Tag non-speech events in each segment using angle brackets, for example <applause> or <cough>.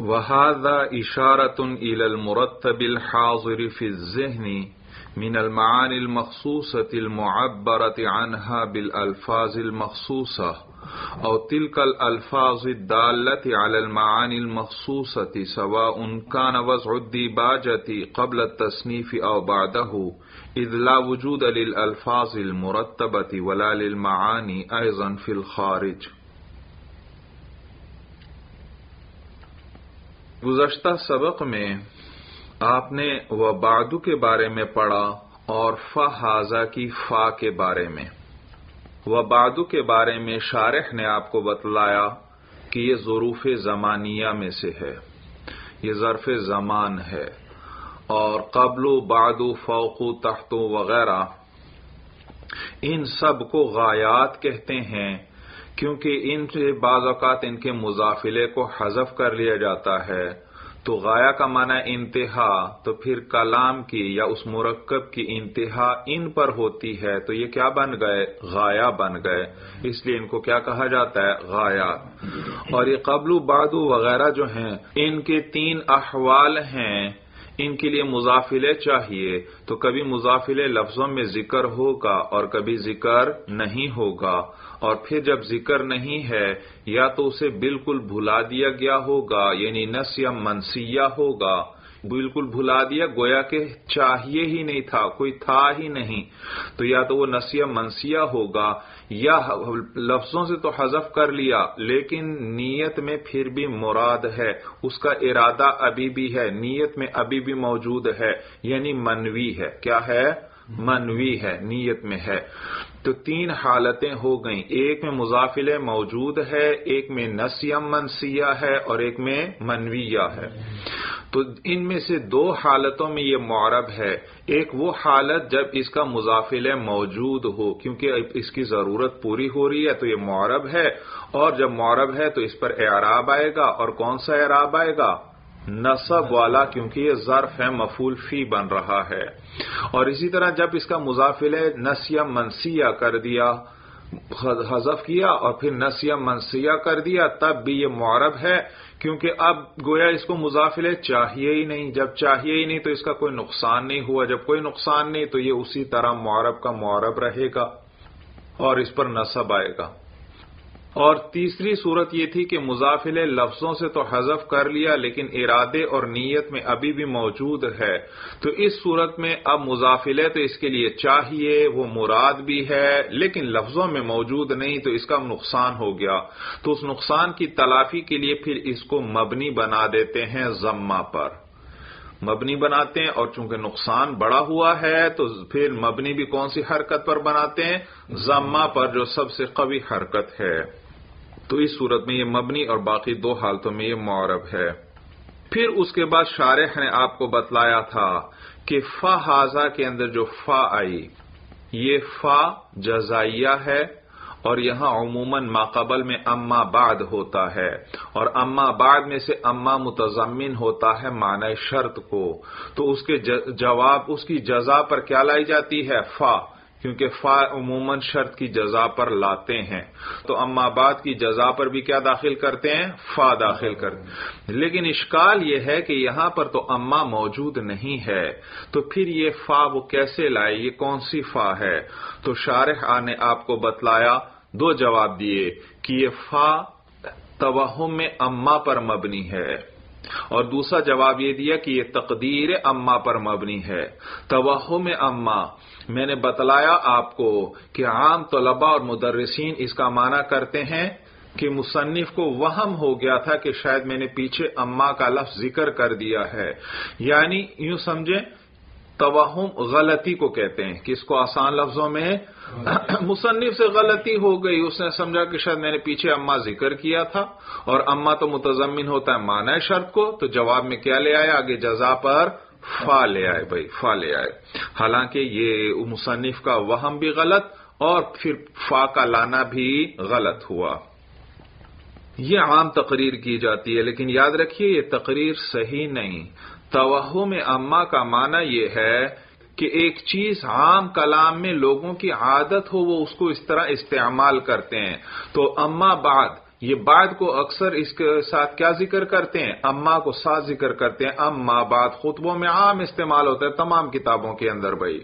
وهذا إشارة إلى المرتب الحاضر في الذهن من المعاني المخصوصة المعبرة عنها بالألفاظ المخصوصة أو تلك الألفاظ الدالة على المعاني المخصوصة سواء كان وضع الديباجة قبل التصنيف أو بعده إذ لا وجود للألفاظ المرتبة ولا للمعاني أيضا في الخارج. گزشتہ سبق میں آپ نے وبادو کے بارے میں پڑھا اور فہذا کی فا کے بارے میں۔ وبادو کے بارے میں شارح نے آپ کو بتلایا کہ یہ ظروف زمانیہ میں سے ہے۔ یہ ظرف زمان ہے۔ اور قبل و بادو فوقو تحت وغیرہ۔ ان سب کو غایات کہتے ہیں۔ کیونکہ ان سے بعض اوقات ان کے مضافلے کو حذف کر لیا جاتا ہے۔ تو غایا کا معنی انتہا، تو پھر کلام کی یا اس مرکب کی انتہا ان پر ہوتی ہے، تو یہ کیا بن گئے؟ غایا بن گئے۔ اس لیے ان کو کیا کہا جاتا ہے؟ غایا اور یہ قبل بادو وغیرہ جو ہیں، ان کے تین احوال ہیں۔ ان کے لیے مضافلے چاہیے۔ تو کبھی مضافلے لفظوں میں ذکر ہوگا اور کبھی ذکر نہیں ہوگا۔ اور پھر جب ذکر نہیں ہے، یا تو اسے بالکل بھلا دیا گیا ہوگا یعنی نس یا منسیہ ہوگا۔ بالکل بھلا دیا، گویا کہ چاہیے ہی نہیں تھا، کوئی تھا ہی نہیں۔ تو یا تو وہ نسیہ منسیہ ہوگا، یا لفظوں سے تو حذف کر لیا، لیکن نیت میں پھر بھی مراد ہے۔ اس کا ارادہ ابھی بھی ہے، نیت میں ابھی بھی موجود ہے یعنی منوی ہے۔ کیا ہے؟ منوی ہے، نیت میں ہے۔ تو تین حالتیں ہو گئیں۔ ایک میں مضافل موجود ہے، ایک میں نسیم منسیہ ہے اور ایک میں منویہ ہے۔ تو ان میں سے دو حالتوں میں یہ معرب ہے۔ ایک وہ حالت جب اس کا مضافل موجود ہو، کیونکہ اس کی ضرورت پوری ہو رہی ہے تو یہ معرب ہے۔ اور جب معرب ہے تو اس پر اعراب آئے گا اور کون سا اعراب آئے گا؟ نصب والا کیونکہ یہ ظرف ہے مفول فی بن رہا ہے۔ اور اسی طرح جب اس کا مضافل نسیہ منسیہ کر دیا حذف کیا اور پھر نسیہ منسیہ کر دیا، تب بھی یہ معرب ہے۔ کیونکہ اب گویا اس کو مضافلے چاہیے ہی نہیں۔ جب چاہیے ہی نہیں تو اس کا کوئی نقصان نہیں ہوا۔ جب کوئی نقصان نہیں تو یہ اسی طرح معرب کا معرب رہے گا اور اس پر نصب آئے گا۔ اور تیسری صورت یہ تھی کہ مضافل لفظوں سے تو حذف کر لیا، لیکن ارادے اور نیت میں ابھی بھی موجود ہے۔ تو اس صورت میں اب مضافلے تو اس کے لیے چاہیے، وہ مراد بھی ہے، لیکن لفظوں میں موجود نہیں، تو اس کا نقصان ہو گیا۔ تو اس نقصان کی تلافی کے لیے پھر اس کو مبنی بنا دیتے ہیں ضمہ پر۔ مبنی بناتے ہیں اور چونکہ نقصان بڑا ہوا ہے، تو پھر مبنی بھی کون سی حرکت پر بناتے ہیں؟ ضمہ پر جو سب سے قوی حرکت ہے۔ تو اس صورت میں یہ مبنی اور باقی دو حالتوں میں یہ معرب ہے۔ پھر اس کے بعد شارح نے آپ کو بتلایا تھا کہ فا حاضہ کے اندر جو فا آئی، یہ فا جزائیہ ہے اور یہاں عموماً ماقبل میں اما بعد ہوتا ہے اور اما بعد میں سے اما متضمن ہوتا ہے معنی شرط کو۔ تو اس کے جواب، اس کی جزا پر کیا لائی جاتی ہے؟ فا۔ کیونکہ فا عموماً شرط کی جزا پر لاتے ہیں۔ تو اما بعد کی جزا پر بھی کیا داخل کرتے ہیں؟ فا داخل کرتے ہیں۔ لیکن اشکال یہ ہے کہ یہاں پر تو اما موجود نہیں ہے۔ تو پھر یہ فا وہ کیسے لائے؟ یہ کون سی فا ہے؟ تو شارح نے آپ کو بتلایا، دو جواب دیے کہ یہ فا توہم میں اما پر مبنی ہے۔ اور دوسرا جواب یہ دیا کہ یہ تقدیر اما پر مبنی ہے۔ توہم اما میں نے بتلایا آپ کو کہ عام طلباء اور مدرسین اس کا معنی کرتے ہیں کہ مصنف کو وہم ہو گیا تھا کہ شاید میں نے پیچھے اما کا لفظ ذکر کر دیا ہے۔ یعنی یوں سمجھیں، توہم غلطی کو کہتے ہیں۔ کہ اس کو آسان لفظوں میں <coughs> مصنف سے غلطی ہو گئی۔ اس نے سمجھا کہ شاید میں نے پیچھے اما ذکر کیا تھا۔ اور اما تو متضمن ہوتا ہے مانا شرط کو۔ تو جواب میں کیا لے آیا آگے جزا پر فا لے آئے بھائی، فا لے آئے۔ حالانکہ یہ مصنف کا وہم بھی غلط اور پھر فا کا لانا بھی غلط ہوا۔ یہ عام تقریر کی جاتی ہے، لیکن یاد رکھیے یہ تقریر صحیح نہیں۔ توہم اما کا معنی یہ ہے کہ ایک چیز عام کلام میں لوگوں کی عادت ہو، وہ اس کو اس طرح استعمال کرتے ہیں۔ تو اما بعد یہ بعد کو اکثر اس کے ساتھ کیا ذکر کرتے ہیں؟ اما کو ساتھ ذکر کرتے ہیں۔ اما بعد خطبوں میں عام استعمال ہوتا ہے تمام کتابوں کے اندر بھائی۔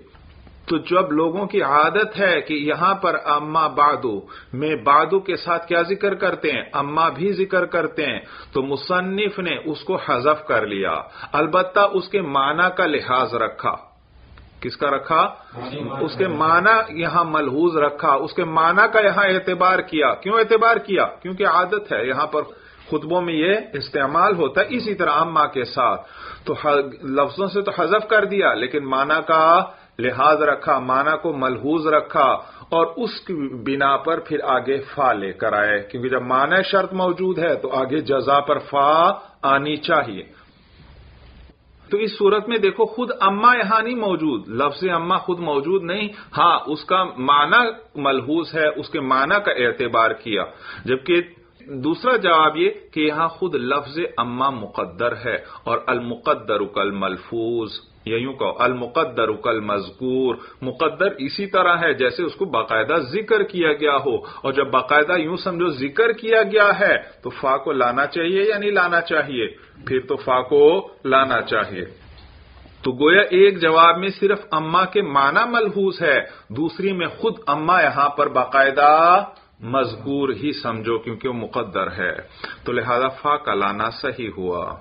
تو جب لوگوں کی عادت ہے کہ یہاں پر اما بادو میں بادو کے ساتھ کیا ذکر کرتے ہیں؟ اما بھی ذکر کرتے ہیں۔ تو مصنف نے اس کو حذف کر لیا۔ البتہ اس کے معنی کا لحاظ رکھا۔ کس کا رکھا؟ اس کے معنی یہاں ملحوظ رکھا، اس کے معنی کا یہاں اعتبار کیا۔ کیوں اعتبار کیا؟ کیونکہ عادت ہے، یہاں پر خطبوں میں یہ استعمال ہوتا ہے اسی طرح اما کے ساتھ۔ تو لفظوں سے تو حذف کر دیا، لیکن معنی کا لحاظ رکھا، معنی کو ملحوظ رکھا اور اس بنا پر پھر آگے فا لے کر آئے۔ کیونکہ جب معنی شرط موجود ہے تو آگے جزا پر فا آنی چاہیے۔ تو اس صورت میں دیکھو خود اما یہاں نہیں موجود، لفظ اما خود موجود نہیں۔ ہاں اس کا معنی ملحوظ ہے، اس کے معنی کا اعتبار کیا۔ جبکہ دوسرا جواب یہ کہ یہاں خود لفظ اما مقدر ہے اور المقدر کل ملفوظ یا یوں کہو، المقدر کل مذکور مقدر اسی طرح ہے جیسے اس کو باقاعدہ ذکر کیا گیا ہو، اور جب باقاعدہ یوں سمجھو ذکر کیا گیا ہے، تو فا کو لانا چاہیے یا نہیں لانا چاہیے؟ پھر تو فا کو لانا چاہیے۔ تو گویا ایک جواب میں صرف اما کے معنی ملحوظ ہے، دوسری میں خود اما یہاں پر باقاعدہ مذکور ہی سمجھو کیونکہ وہ مقدر ہے۔ تو لہذا فا کا لانا صحیح ہوا۔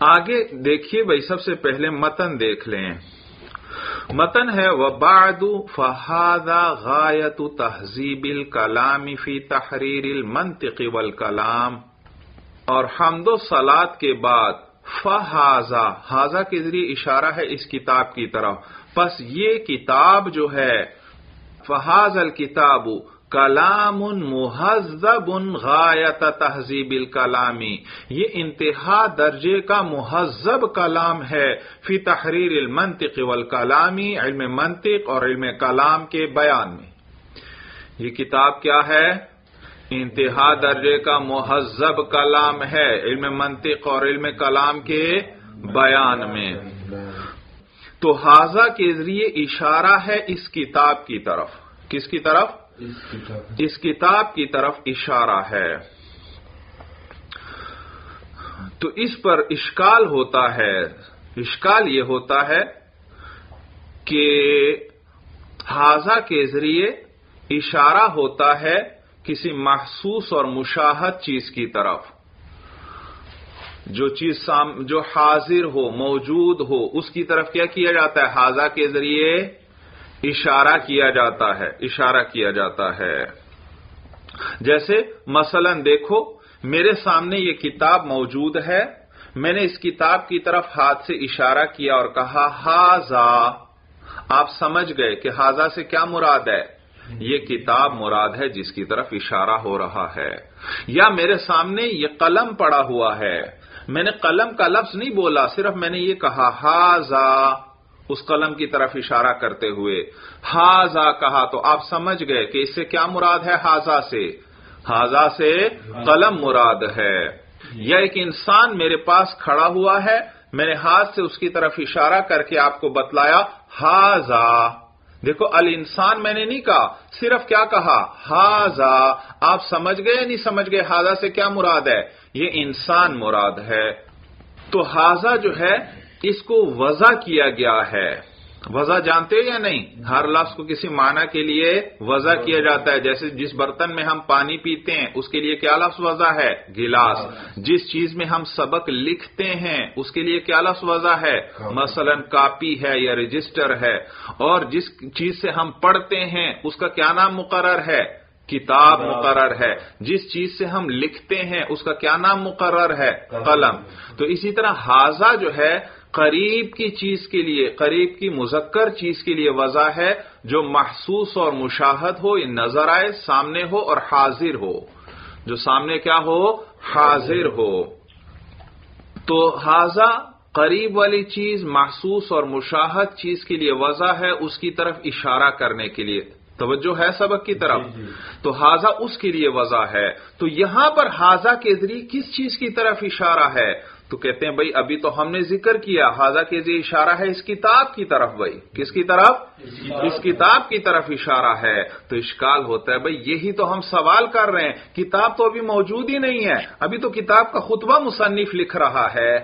آگے دیکھیے بھائی، سب سے پہلے متن دیکھ لیں۔ متن ہے و باد فہادہ غایت تہذیب الکلام فی تحریر المنطق والکلام اور حمد و سلاد کے بعد فہذا حاضہ کے ذریعے اشارہ ہے اس کتاب کی طرف۔ پس یہ کتاب جو ہے فہاز الکتاب کلام مہذب غایت تہذیب الکلامی یہ انتہا درجے کا مہذب کلام ہے۔ فی تحریر المنطق والکلامی علم منطق اور علم کلام کے بیان میں۔ یہ کتاب کیا ہے؟ انتہا درجے کا مہذب کلام ہے۔ علم منطق اور علم کلام کے بیان میں۔ تو حاضہ کے ذریعے اشارہ ہے اس کتاب کی طرف۔ کس کی طرف؟ اس کتاب کی طرف اشارہ ہے۔ تو اس پر اشکال ہوتا ہے، اشکال یہ ہوتا ہے کہ حاضہ کے ذریعے اشارہ ہوتا ہے کسی محسوس اور مشاہد چیز کی طرف۔ جو چیز جو حاضر ہو، موجود ہو، اس کی طرف کیا کیا جاتا ہے؟ حاضہ کے ذریعے اشارہ کیا جاتا ہے، اشارہ کیا جاتا ہے۔ جیسے، مثلا دیکھو، میرے سامنے یہ کتاب موجود ہے۔ میں نے اس کتاب کی طرف ہاتھ سے اشارہ کیا اور کہا ہاضا آپ سمجھ گئے کہ ہاضا سے کیا مراد ہے۔ یہ کتاب مراد ہے جس کی طرف اشارہ ہو رہا ہے۔ یا میرے سامنے یہ قلم پڑا ہوا ہے۔ میں نے قلم کا لفظ نہیں بولا، صرف میں نے یہ کہا ہاضا اس قلم کی طرف اشارہ کرتے ہوئے ہاضا کہا تو آپ سمجھ گئے کہ اس سے کیا مراد ہے ہاضا سے؟ ہاضا سے قلم مراد ہے۔ یا ایک انسان میرے پاس کھڑا ہوا ہے، میں نے ہاتھ سے اس کی طرف اشارہ کر کے آپ کو بتلایا ہاضا دیکھو ال انسان میں نے نہیں کہا، صرف کیا کہا ہاضا آپ سمجھ گئے نہیں سمجھ گئے ہاضا سے کیا مراد ہے؟ یہ انسان مراد ہے۔ تو ہاضا جو ہے اس کو وضع کیا گیا ہے۔ وضع جانتے یا نہیں؟ ہر لفظ کو کسی معنی کے لیے وضع کیا جاتا ہے۔ جیسے جس برتن میں ہم پانی پیتے ہیں، اس کے لیے کیا لفظ وضع ہے؟ گلاس۔ جس چیز میں ہم سبق لکھتے ہیں، اس کے لیے کیا لفظ وضع ہے؟ مثلا کاپی ہے یا رجسٹر ہے۔ اور جس چیز سے ہم پڑھتے ہیں، اس کا کیا نام مقرر ہے؟ کتاب مقرر ہے۔ جس چیز سے ہم لکھتے ہیں، اس کا کیا نام مقرر ہے؟ قلم۔ تو اسی طرح حاضہ جو ہے قریب کی چیز کے لیے قریب کی مذکر چیز کے لیے وضع ہے جو محسوس اور مشاہد ہو نظر آئے سامنے ہو اور حاضر ہو۔ جو سامنے کیا ہو؟ حاضر ہو۔ تو حاضہ قریب والی چیز محسوس اور مشاہد چیز کے لیے وضع ہے اس کی طرف اشارہ کرنے کے لیے۔ توجہ ہے سبق کی طرف۔ جی، جی۔ تو حاضہ اس کے لیے وضع ہے۔ تو یہاں پر حاضہ کے ذریعے کس چیز کی طرف اشارہ ہے؟ تو کہتے ہیں بھائی ابھی تو ہم نے ذکر کیا حاضہ کے یہ اشارہ ہے اس کتاب کی طرف بھائی۔ کس کی طرف؟ اس کتاب کی طرف اشارہ ہے۔ تو اشکال ہوتا ہے بھائی، یہی تو ہم سوال کر رہے ہیں۔ کتاب تو ابھی موجود ہی نہیں ہے۔ ابھی تو کتاب کا خطبہ مصنف لکھ رہا ہے۔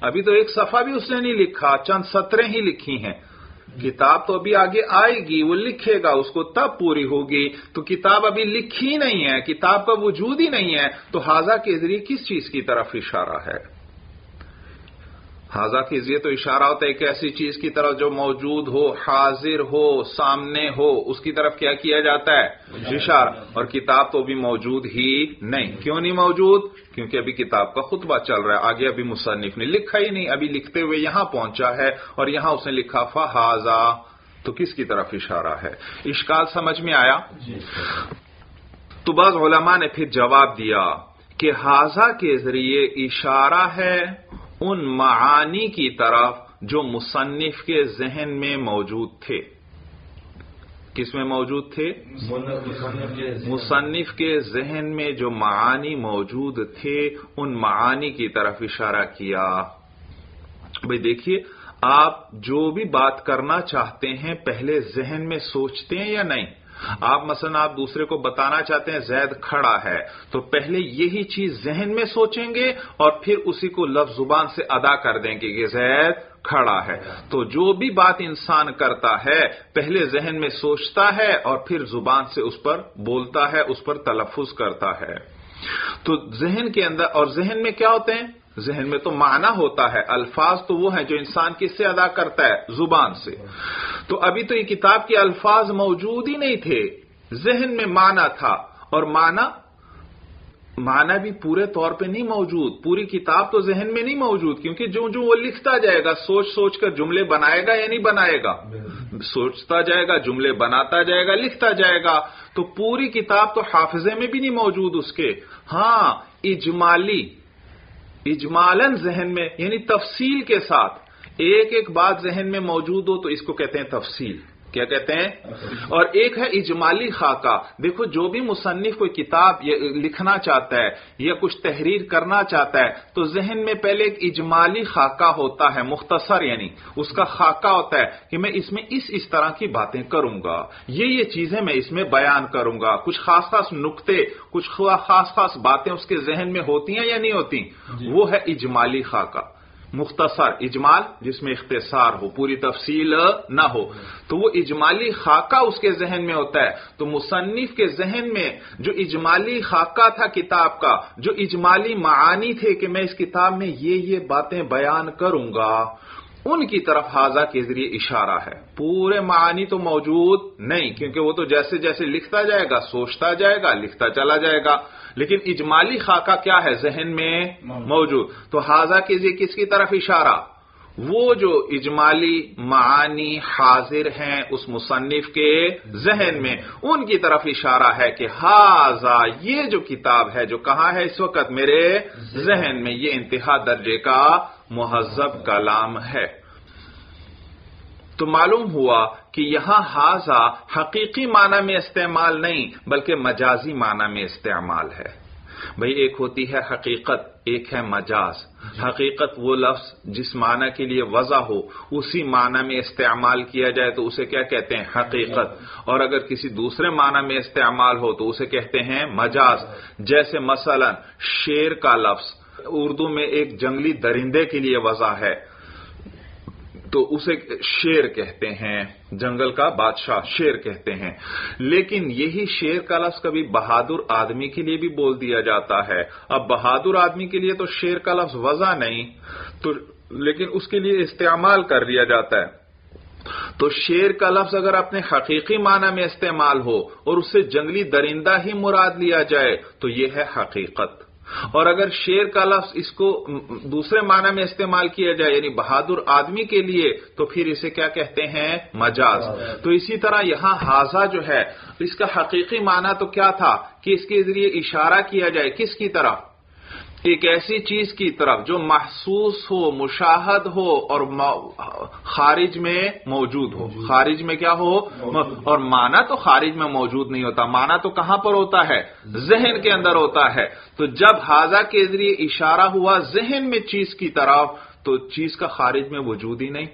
ابھی تو ایک صفحہ بھی اس نے نہیں لکھا، چند سطریں ہی لکھی ہیں۔ کتاب تو ابھی آگے آئے گی، وہ لکھے گا، اس کو تب پوری ہوگی۔ تو کتاب ابھی لکھی نہیں ہے، کتاب کا وجود ہی نہیں ہے۔ تو حاضہ کے ذریعے کس چیز کی طرف اشارہ ہے؟ حاضہ کے ذریعے تو اشارہ ہوتا ہے ایک ایسی چیز کی طرف جو موجود ہو، حاضر ہو، سامنے ہو، اس کی طرف کیا کیا جاتا ہے؟ اشارہ۔ اور کتاب تو ابھی موجود ہی نہیں۔ کیوں نہیں موجود؟ کیونکہ ابھی کتاب کا خطبہ چل رہا ہے۔ آگے ابھی مصنف نے لکھا ہی نہیں، ابھی لکھتے ہوئے یہاں پہنچا ہے اور یہاں اس نے لکھا فہذا تو کس کی طرف اشارہ ہے؟ اشکال سمجھ میں آیا؟ تو بعض علماء نے پھر جواب دیا کہ حاضہ کے ذریعے اشارہ ہے۔ ان معانی کی طرف جو مصنف کے ذہن میں موجود تھے۔ کس میں موجود تھے؟ مصنف کے ذہن میں جو معانی موجود تھے، ان معانی کی طرف اشارہ کیا۔ بھائی دیکھیے، آپ جو بھی بات کرنا چاہتے ہیں، پہلے ذہن میں سوچتے ہیں یا نہیں؟ آپ مثلا آپ دوسرے کو بتانا چاہتے ہیں زید کھڑا ہے، تو پہلے یہی چیز ذہن میں سوچیں گے اور پھر اسی کو لفظ زبان سے ادا کر دیں گے کہ زید کھڑا ہے۔ تو جو بھی بات انسان کرتا ہے، پہلے ذہن میں سوچتا ہے اور پھر زبان سے اس پر بولتا ہے، اس پر تلفظ کرتا ہے۔ تو ذہن کے اندر، اور ذہن میں کیا ہوتے ہیں؟ ذہن میں تو معنی ہوتا ہے، الفاظ تو وہ ہیں جو انسان کس سے ادا کرتا ہے زبان سے۔ تو ابھی تو یہ کتاب کے الفاظ موجود ہی نہیں تھے، ذہن میں معنی تھا۔ اور معنی معنی بھی پورے طور پہ نہیں موجود، پوری کتاب تو ذہن میں نہیں موجود، کیونکہ جو جو وہ لکھتا جائے گا، سوچ سوچ کر جملے بنائے گا یا نہیں بنائے گا؟ سوچتا جائے گا، جملے بناتا جائے گا، لکھتا جائے گا۔ تو پوری کتاب تو حافظے میں بھی نہیں موجود اس کے۔ ہاں اجمالی اجمالن ذہن میں یعنی تفصیل کے ساتھ، ایک ایک بات ذہن میں موجود ہو تو اس کو کہتے ہیں تفصیل۔ کیا کہتے ہیں؟ اور ایک ہے اجمالی خاکہ۔ دیکھو جو بھی مصنف کوئی کتاب لکھنا چاہتا ہے یا کچھ تحریر کرنا چاہتا ہے تو ذہن میں پہلے ایک اجمالی خاکہ ہوتا ہے مختصر یعنی اس کا خاکہ ہوتا ہے کہ میں اس میں اس اس طرح کی باتیں کروں گا۔ یہ یہ چیزیں میں اس میں بیان کروں گا۔ کچھ خاص خاص نقطے کچھ خاص خاص باتیں اس کے ذہن میں ہوتی ہیں یا نہیں ہوتی؟ جی۔ وہ ہے اجمالی خاکہ۔ مختصر اجمال جس میں اختصار ہو، پوری تفصیل نہ ہو۔ تو وہ اجمالی خاکہ اس کے ذہن میں ہوتا ہے۔ تو مصنف کے ذہن میں جو اجمالی خاکہ تھا کتاب کا، جو اجمالی معانی تھے کہ میں اس کتاب میں یہ یہ باتیں بیان کروں گا۔ ان کی طرف حاضہ کے ذریعے اشارہ ہے۔ پورے معانی تو موجود نہیں کیونکہ وہ تو جیسے جیسے لکھتا جائے گا سوچتا جائے گا لکھتا چلا جائے گا۔ لیکن اجمالی خاکہ کیا ہے ذہن میں؟ موجود۔ تو حاضہ کیجیے کس کی طرف اشارہ؟ وہ جو اجمالی معانی حاضر ہیں اس مصنف کے ذہن میں ان کی طرف اشارہ ہے کہ حاضہ یہ جو کتاب ہے جو کہاں ہے اس وقت میرے ذہن میں یہ انتہا درجے کا مہذب کلام ہے۔ تو معلوم ہوا کہ یہاں حاضہ حقیقی معنی میں استعمال نہیں، بلکہ مجازی معنی میں استعمال ہے۔ بھئی ایک ہوتی ہے حقیقت، ایک ہے مجاز۔ حقیقت وہ لفظ جس معنی کے لیے وضع ہو، اسی معنی میں استعمال کیا جائے تو اسے کیا کہتے ہیں؟ حقیقت۔ اور اگر کسی دوسرے معنی میں استعمال ہو تو اسے کہتے ہیں مجاز۔ جیسے مثلا شیر کا لفظ۔ اردو میں ایک جنگلی درندے کے لیے وضع ہے۔ تو اسے شیر کہتے ہیں۔ جنگل کا بادشاہ شیر کہتے ہیں۔ لیکن یہی شیر کا لفظ کبھی بہادر آدمی کے لیے بھی بول دیا جاتا ہے۔ اب بہادر آدمی کے لیے تو شیر کا لفظ وضع نہیں، تو لیکن اس کے لیے استعمال کر دیا جاتا ہے۔ تو شیر کا لفظ اگر اپنے حقیقی معنی میں استعمال ہو اور اس سے جنگلی درندہ ہی مراد لیا جائے، تو یہ ہے حقیقت۔ اور اگر شیر کا لفظ اس کو دوسرے معنی میں استعمال کیا جائے یعنی بہادر آدمی کے لیے، تو پھر اسے کیا کہتے ہیں؟ مجاز۔ تو اسی طرح یہاں حاضہ جو ہے، اس کا حقیقی معنی تو کیا تھا؟ کہ اس کے ذریعے اشارہ کیا جائے؟ کس کی طرف ایک ایسی چیز کی طرف جو محسوس ہو مشاہد ہو اور خارج میں موجود ہو۔ خارج میں کیا ہو؟ اور مانا تو خارج میں موجود نہیں ہوتا مانا تو کہاں پر ہوتا ہے؟ ذہن کے اندر ہوتا ہے۔ تو جب حاضہ کے ذریعے اشارہ ہوا ذہن میں چیز کی طرف تو چیز کا خارج میں وجود ہی نہیں۔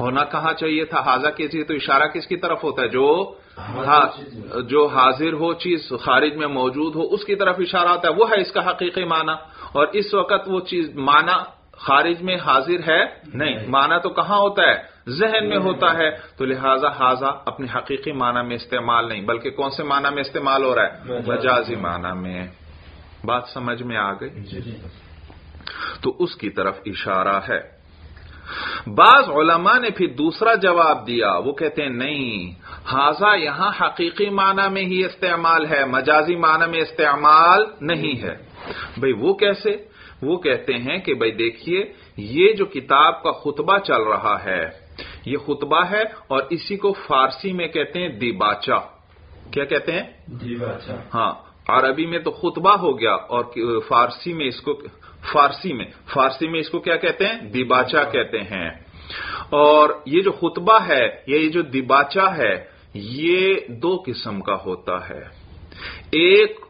ہونا کہاں چاہیے تھا؟ حاضہ کے ذریعے تو اشارہ کس کی طرف ہوتا ہے؟ جو جو حاضر ہو چیز خارج میں موجود ہو اس کی طرف اشارہ ہوتا ہے۔ وہ ہے اس کا حقیقی معنی۔ اور اس وقت وہ چیز معنی خارج میں حاضر ہے نہیں۔ معنی تو کہاں ہوتا ہے؟ ذہن میں ہوتا ہے۔ تو لہذا حاضہ اپنی حقیقی معنی میں استعمال نہیں بلکہ کون سے معنی میں استعمال ہو رہا ہے؟ مجازی معنی میں۔ بات سمجھ میں آ گئی؟ جی، جی۔ تو اس کی طرف اشارہ ہے۔ بعض علماء نے پھر دوسرا جواب دیا وہ کہتے ہیں نہیں حاضہ یہاں حقیقی معنی میں ہی استعمال ہے مجازی معنی میں استعمال نہیں ہے۔ بھئی وہ کیسے؟ وہ کہتے ہیں کہ بھئی دیکھیے یہ جو کتاب کا خطبہ چل رہا ہے یہ خطبہ ہے اور اسی کو فارسی میں کہتے ہیں دیباچا کیا کہتے ہیں؟ دیباچا ہاں عربی میں تو خطبہ ہو گیا اور فارسی میں اس کو فارسی میں۔ فارسی میں اس کو کیا کہتے ہیں؟ دیباچا کہتے ہیں۔ اور یہ جو خطبہ ہے، یہ جو دیباچا ہے، یہ دو قسم کا ہوتا ہے۔ ایک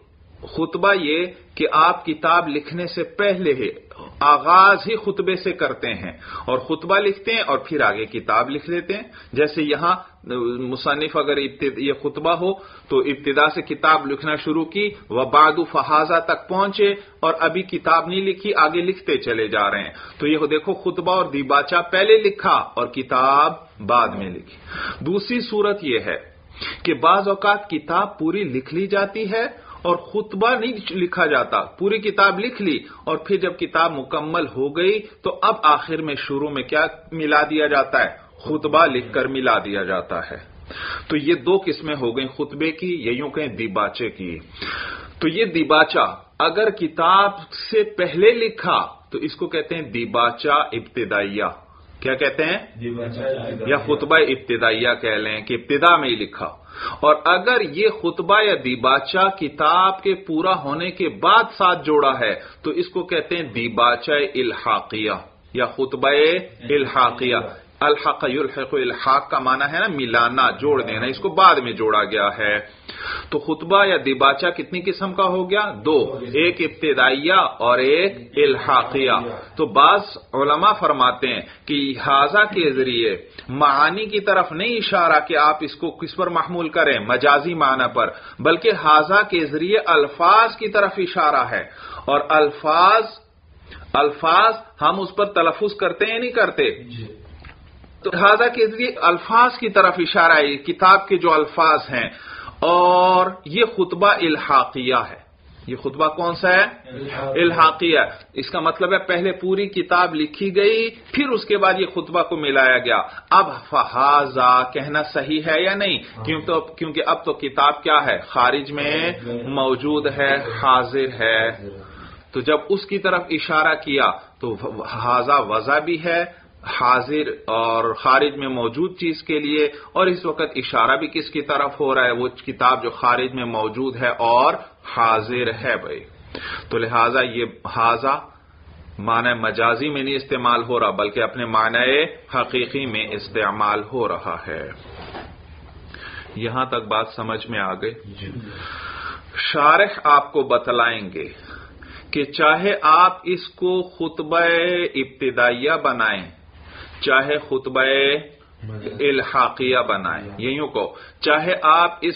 خطبہ یہ کہ آپ کتاب لکھنے سے پہلے ہی آغاز ہی خطبے سے کرتے ہیں۔ اور خطبہ لکھتے ہیں اور پھر آگے کتاب لکھ لیتے ہیں۔ جیسے یہاں مصنف اگر یہ خطبہ ہو تو ابتدا سے کتاب لکھنا شروع کی وہ باد فہذا تک پہنچے اور ابھی کتاب نہیں لکھی، آگے لکھتے چلے جا رہے ہیں۔ تو یہ دیکھو خطبہ اور دیباچہ پہلے لکھا اور کتاب بعد میں لکھی۔ دوسری صورت یہ ہے کہ بعض اوقات کتاب پوری لکھ لی جاتی ہے اور خطبہ نہیں لکھا جاتا، پوری کتاب لکھ لی اور پھر جب کتاب مکمل ہو گئی تو اب آخر میں شروع میں کیا ملا دیا جاتا ہے؟ خطبہ لکھ کر ملا دیا جاتا ہے۔ تو یہ دو قسمیں ہو گئیں خطبے کی یا یوں کہیں دیباچے کی۔ تو یہ دیباچا اگر کتاب سے پہلے لکھا تو اس کو کہتے ہیں دیباچا ابتدائیہ۔ کیا کہتے ہیں؟ یا خطبہ ابتدائیہ کہہ لیں کہ ابتدا میں ہی لکھا۔ اور اگر یہ خطبہ یا دیباچہ کتاب کے پورا ہونے کے بعد ساتھ جوڑا ہے تو اس کو کہتے ہیں دیباچہ الحاقیہ یا خطبہ الحاقیہ۔ الحق یلحق الحاق کا معنی ہے نا ملانا، جوڑ دینا، اس کو بعد میں جوڑا گیا ہے۔ تو خطبہ یا دیباچہ کتنی قسم کا ہو گیا؟ دو، ایک ابتدائیہ اور ایک الحاقیہ۔ تو بعض علماء فرماتے ہیں کہ حاضہ کے ذریعے معانی کی طرف نہیں اشارہ کہ آپ اس کو کس پر محمول کریں، مجازی معنی پر، بلکہ حاضہ کے ذریعے الفاظ کی طرف اشارہ ہے۔ اور الفاظ الفاظ ہم اس پر تلفظ کرتے ہیں نہیں کرتے؟ جی۔ تو لہذا کے ذریعے الفاظ کی طرف اشارہ ہے کتاب کے جو الفاظ ہیں۔ اور یہ خطبہ الحاقیہ ہے۔ یہ خطبہ کون سا ہے؟ الحاقیہ۔ اس کا مطلب ہے پہلے پوری کتاب لکھی گئی پھر اس کے بعد یہ خطبہ کو ملایا گیا۔ اب فہذا کہنا صحیح ہے یا نہیں؟ کیونکہ اب تو کتاب کیا ہے؟ خارج میں موجود ہے حاضر ہے۔ تو جب اس کی طرف اشارہ کیا تو حاضہ وضع بھی ہے حاضر اور خارج میں موجود چیز کے لیے اور اس وقت اشارہ بھی کس کی طرف ہو رہا ہے؟ وہ کتاب جو خارج میں موجود ہے اور حاضر ہے بھائی۔ تو لہذا یہ حاضہ معنی مجازی میں نہیں استعمال ہو رہا بلکہ اپنے معنی حقیقی میں استعمال ہو رہا ہے۔ یہاں تک بات سمجھ میں آ گئی۔ شارح آپ کو بتلائیں گے کہ چاہے آپ اس کو خطبہ ابتدائیہ بنائیں چاہے خطبہ الحاقیہ بنائیں یوں کو۔ چاہے آپ اس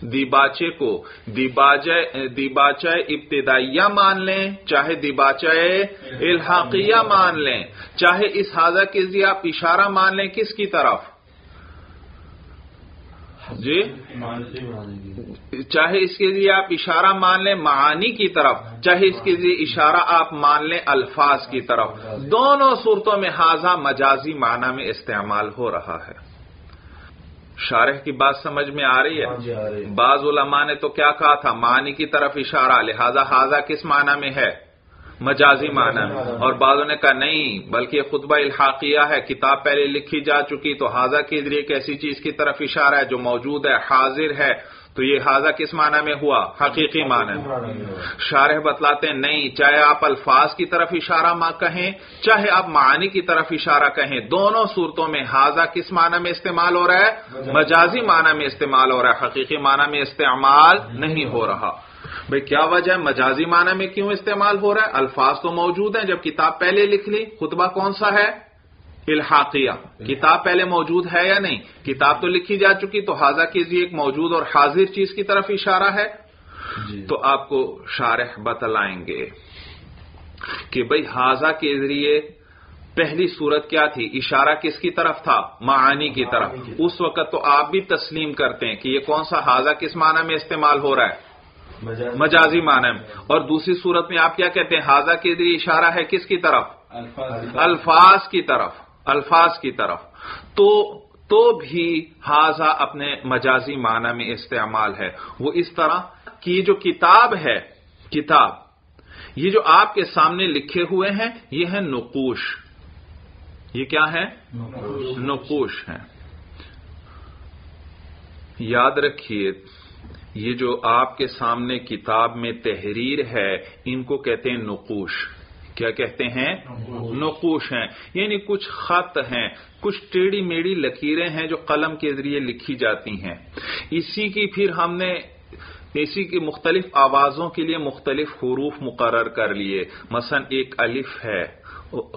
دیباچے کو دیباچہ ابتدائیہ مان لیں، چاہے دیباچہ الحاقیہ مان لیں، چاہے اس حاضر کے ذریعے آپ اشارہ مان لیں، کس کی طرف؟ جی؟ چاہے اس کے لیے آپ اشارہ مان لیں معانی کی طرف چاہے اس کے لیے اشارہ آپ مان لیں الفاظ کی طرف دونوں صورتوں میں حاضہ مجازی معنی میں استعمال ہو رہا ہے۔ شارح کی بات سمجھ میں آ رہی ہے؟ ہاں جی، بعض علماء نے تو کیا کہا تھا؟ معنی کی طرف اشارہ لہذا حاضہ کس معنی میں ہے؟ مجازی معنی میں۔ اور بعضوں نے کہا نہیں بلکہ یہ خطبہ الحاقیہ ہے کتاب پہلے لکھی جا چکی تو حاضہ کے ذریعے ایک ایسی چیز کی طرف اشارہ ہے جو موجود ہے حاضر ہے۔ تو یہ حاضہ کس معنی میں ہوا؟ حقیقی معنی شارح بتلاتے ہیں، نہیں، چاہے آپ الفاظ کی طرف اشارہ ماں کہیں، چاہے آپ معانی کی طرف اشارہ کہیں، دونوں صورتوں میں حاضہ کس معنی میں استعمال ہو رہا ہے؟ مجازی معنی میں استعمال ہو رہا ہے۔ حقیقی معنی میں استعمال نہیں ہو رہا۔ بھئی کیا وجہ ہے؟ مجازی معنی میں کیوں استعمال ہو رہا ہے؟ الفاظ تو موجود ہیں، جب کتاب پہلے لکھ لی، خطبہ کون سا ہے؟ الحاقیہ۔ کتاب پہلے موجود ہے یا نہیں؟ کتاب تو لکھی جا چکی تو حاضہ کیجیے ایک موجود اور حاضر چیز کی طرف اشارہ ہے۔ جی۔ تو آپ کو شارح بتلائیں گے کہ بھئی حاضہ کے ذریعے پہلی صورت کیا تھی؟ اشارہ کس کی طرف تھا؟ معانی کی طرف۔ اس وقت تو آپ بھی تسلیم کرتے ہیں کہ یہ کون سا حاضہ کس معنی میں استعمال ہو رہا ہے؟ مجازی۔ معنی میں۔ اور دوسری صورت میں آپ کیا کہتے ہیں؟ حاضہ کے ذریعے اشارہ ہے کس کی طرف۔ الفاظ کی طرف۔ الفاظ کی طرف۔ تو تو بھی حاضہ اپنے مجازی معنی میں استعمال ہے۔ وہ اس طرح کہ جو کتاب ہے کتاب یہ جو آپ کے سامنے لکھے ہوئے ہیں یہ ہے نقوش۔ یہ کیا ہے؟ نقوش ہے۔ یاد رکھیے یہ جو آپ کے سامنے کتاب میں تحریر ہے ان کو کہتے ہیں نقوش۔ کیا کہتے ہیں؟ نقوش ہیں۔ یعنی کچھ خط ہیں، کچھ ٹیڑھی میڑی لکیریں ہیں جو قلم کے ذریعے لکھی جاتی ہیں۔ اسی کی پھر ہم نے اسی کی مختلف آوازوں کے لیے مختلف حروف مقرر کر لیے۔ مثلا ایک الف ہے۔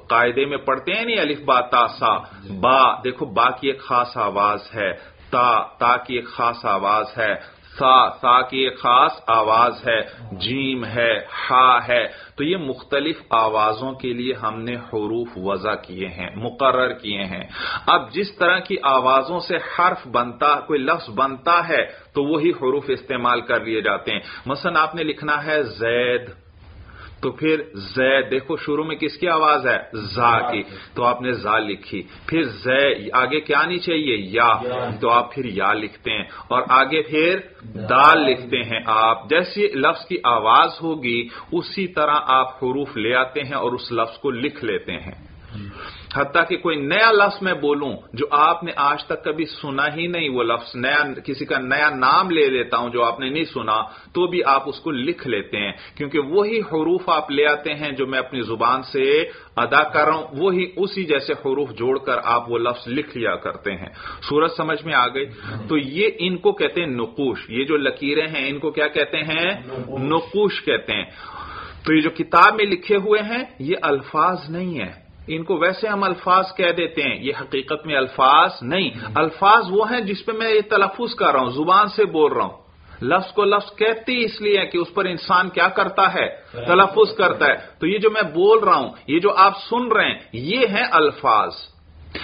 قاعدے میں پڑھتے ہیں نہیں؟ الف با تا سا۔ با، دیکھو، با کی ایک خاص آواز ہے۔ تا تا کی ایک خاص آواز ہے۔ سا سا کی ایک خاص آواز ہے، جیم ہے، ہا ہے۔ تو یہ مختلف آوازوں کے لیے ہم نے حروف وضع کیے ہیں، مقرر کیے ہیں۔ اب جس طرح کی آوازوں سے حرف بنتا، کوئی لفظ بنتا ہے، تو وہی حروف استعمال کر لیے جاتے ہیں۔ مثلا آپ نے لکھنا ہے زید تو پھر زے دیکھو شروع میں کس کی آواز ہے؟ زا کی۔ تو آپ نے زا لکھی۔ پھر زے آگے کیا نہیں چاہیے؟ یا۔ تو آپ پھر یا لکھتے ہیں۔ اور آگے پھر دال لکھتے ہیں آپ۔ جیسی لفظ کی آواز ہوگی اسی طرح آپ حروف لے آتے ہیں اور اس لفظ کو لکھ لیتے ہیں۔ حتیٰ کہ کوئی نیا لفظ میں بولوں جو آپ نے آج تک کبھی سنا ہی نہیں، وہ لفظ نیا، کسی کا نیا نام لے لیتا ہوں جو آپ نے نہیں سنا، تو بھی آپ اس کو لکھ لیتے ہیں۔ کیونکہ وہی حروف آپ لے آتے ہیں جو میں اپنی زبان سے ادا کر رہا ہوں، وہی اسی جیسے حروف جوڑ کر آپ وہ لفظ لکھ لیا کرتے ہیں۔ سورج سمجھ میں آ گئی؟ تو یہ ان کو کہتے ہیں نقوش۔ یہ جو لکیریں ہیں، ان کو کیا کہتے ہیں؟ نقوش کہتے ہیں۔ تو یہ جو کتاب میں لکھے ہوئے ہیں، یہ الفاظ نہیں ہے ان کو ویسے ہم الفاظ کہہ دیتے ہیں، یہ حقیقت میں الفاظ نہیں۔ الفاظ وہ ہیں جس پہ میں یہ تلفظ کر رہا ہوں، زبان سے بول رہا ہوں۔ لفظ کو لفظ کہتی اس لیے کہ اس پر انسان کیا کرتا ہے؟ تلفظ کرتا ہے۔ تو یہ جو میں بول رہا ہوں، یہ جو آپ سن رہے ہیں، یہ ہیں الفاظ۔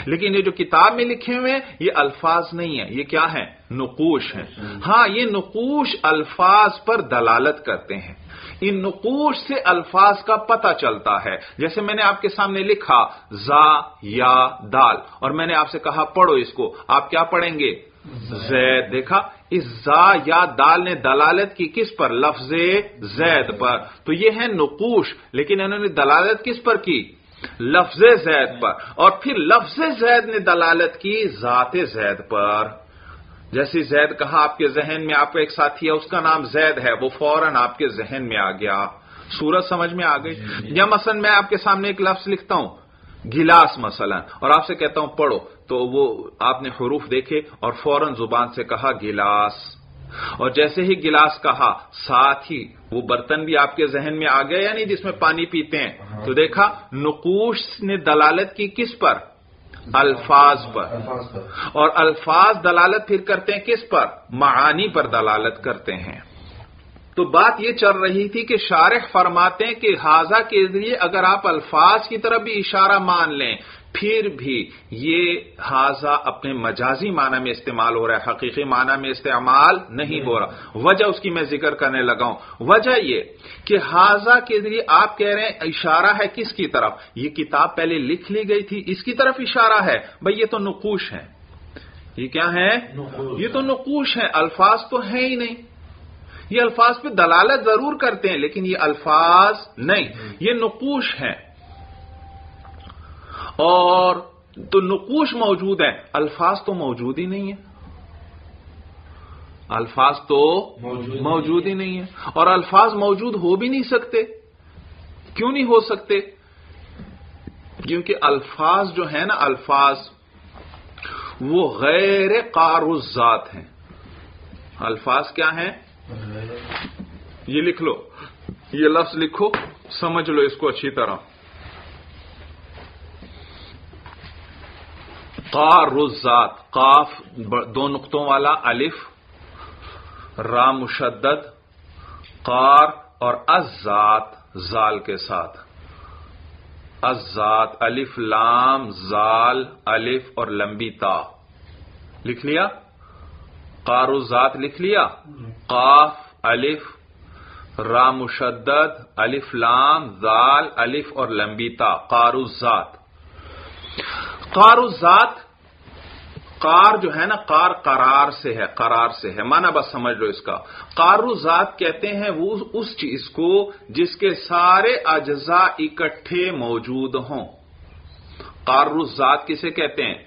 لیکن یہ جو کتاب میں لکھے ہوئے ہیں، یہ الفاظ نہیں ہے یہ کیا ہے نقوش ہے ہاں یہ نقوش الفاظ پر دلالت کرتے ہیں۔ ان نقوش سے الفاظ کا پتہ چلتا ہے۔ جیسے میں نے آپ کے سامنے لکھا، زا، یا، دال۔ اور میں نے آپ سے کہا، پڑھو اس کو۔ آپ کیا پڑھیں گے؟ زید۔ دیکھا، اس زا یا دال نے دلالت کی کس پر؟ لفظ زید پر۔ تو یہ ہے نقوش، لیکن انہوں نے دلالت کس پر کی؟ لفظ زید پر۔ اور پھر لفظ زید نے دلالت کی ذات زید پر۔ جیسے زید کہا، آپ کے ذہن میں آپ کا ایک ساتھی ہے، اس کا نام زید ہے، وہ فوراً آپ کے ذہن میں آ گیا۔ سورج سمجھ میں آ گئی۔ یا مثلا میں آپ کے سامنے ایک لفظ لکھتا ہوں، گلاس مثلا، اور آپ سے کہتا ہوں، پڑھو۔ تو وہ آپ نے حروف دیکھے اور فوراً زبان سے کہا، گلاس۔ اور جیسے ہی گلاس کہا ساتھ ہی وہ برتن بھی آپ کے ذہن میں آ گیا یا نہیں جس میں پانی پیتے ہیں؟ ہاں۔ تو دیکھا نقوش نے دلالت کی کس پر۔ الفاظ پر۔ اور الفاظ دلالت پھر کرتے ہیں کس پر؟ معانی پر دلالت کرتے ہیں۔ تو بات یہ چل رہی تھی کہ شارح فرماتے ہیں کہ حاضہ کے ذریعے اگر آپ الفاظ کی طرف بھی اشارہ مان لیں پھر بھی یہ حاضہ اپنے مجازی معنی میں استعمال ہو رہا ہے حقیقی معنی میں استعمال نہیں ہو رہا۔ وجہ اس کی میں ذکر کرنے لگا ہوں۔ وجہ یہ کہ حاضہ کے ذریعے آپ کہہ رہے ہیں اشارہ ہے کس کی طرف؟ یہ کتاب پہلے لکھ لی گئی تھی اس کی طرف اشارہ ہے۔ بھائی یہ تو نقوش ہے یہ کیا ہے یہ تو نقوش ہے الفاظ تو ہے ہی نہیں۔ یہ الفاظ پہ دلالت ضرور کرتے ہیں لیکن یہ الفاظ نہیں۔ یہ نقوش ہیں۔ اور تو نقوش موجود ہیں۔ الفاظ تو موجود ہی نہیں ہے الفاظ تو موجود ہی نہیں ہے اور الفاظ موجود ہو بھی نہیں سکتے۔ کیوں نہیں ہو سکتے؟ کیونکہ الفاظ جو ہیں نا الفاظ وہ غیر قارضات ہیں۔ الفاظ کیا ہیں؟ یہ لکھ لو۔ یہ لفظ لکھو سمجھ لو اس کو اچھی طرح۔ قارضات قاف دو نقطوں والا، الف رام مشدد، قار اور ازات زال کے ساتھ۔ ازات الف، لام، زال، الف اور لمبی تا۔ لکھ لیا؟ قارو لکھ لیا؟ قاف، الف رام مشدد، الف، لام، زال، الف اور لمبی تا۔ قارو ذات قارو ذات قار جو ہے نا قار قرار سے ہے قرار سے ہے۔ مانا بس سمجھ لو اس کا۔ قاروزات کہتے ہیں وہ اس چیز کو جس کے سارے اجزاء اکٹھے موجود ہوں۔ قاروزات کسے کہتے ہیں؟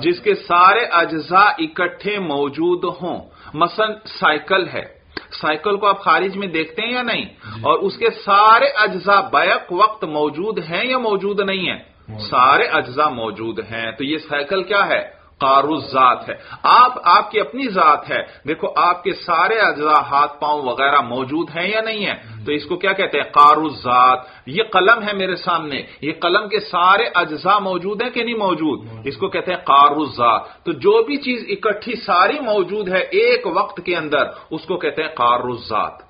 جس کے سارے اجزاء اکٹھے موجود ہوں۔ مثلا سائیکل ہے۔ سائیکل کو آپ خارج میں دیکھتے ہیں یا نہیں؟ جی۔ اور اس کے سارے اجزاء بیک وقت موجود ہیں یا موجود نہیں ہیں؟ سارے اجزاء موجود ہیں۔ تو یہ سائیکل کیا ہے؟ قاروز ذات ہے۔ آپ آپ کی اپنی ذات ہے۔ دیکھو آپ کے سارے اجزاء ہاتھ پاؤں وغیرہ موجود ہیں یا نہیں ہے تو اس کو کیا کہتے ہیں؟ قاروز ذات۔ یہ قلم ہے میرے سامنے۔ یہ قلم کے سارے اجزاء موجود ہیں کہ نہیں موجود؟ اس کو کہتے ہیں قاروز ذات۔ تو جو بھی چیز اکٹھی ساری موجود ہے ایک وقت کے اندر اس کو کہتے ہیں قاروز ذات۔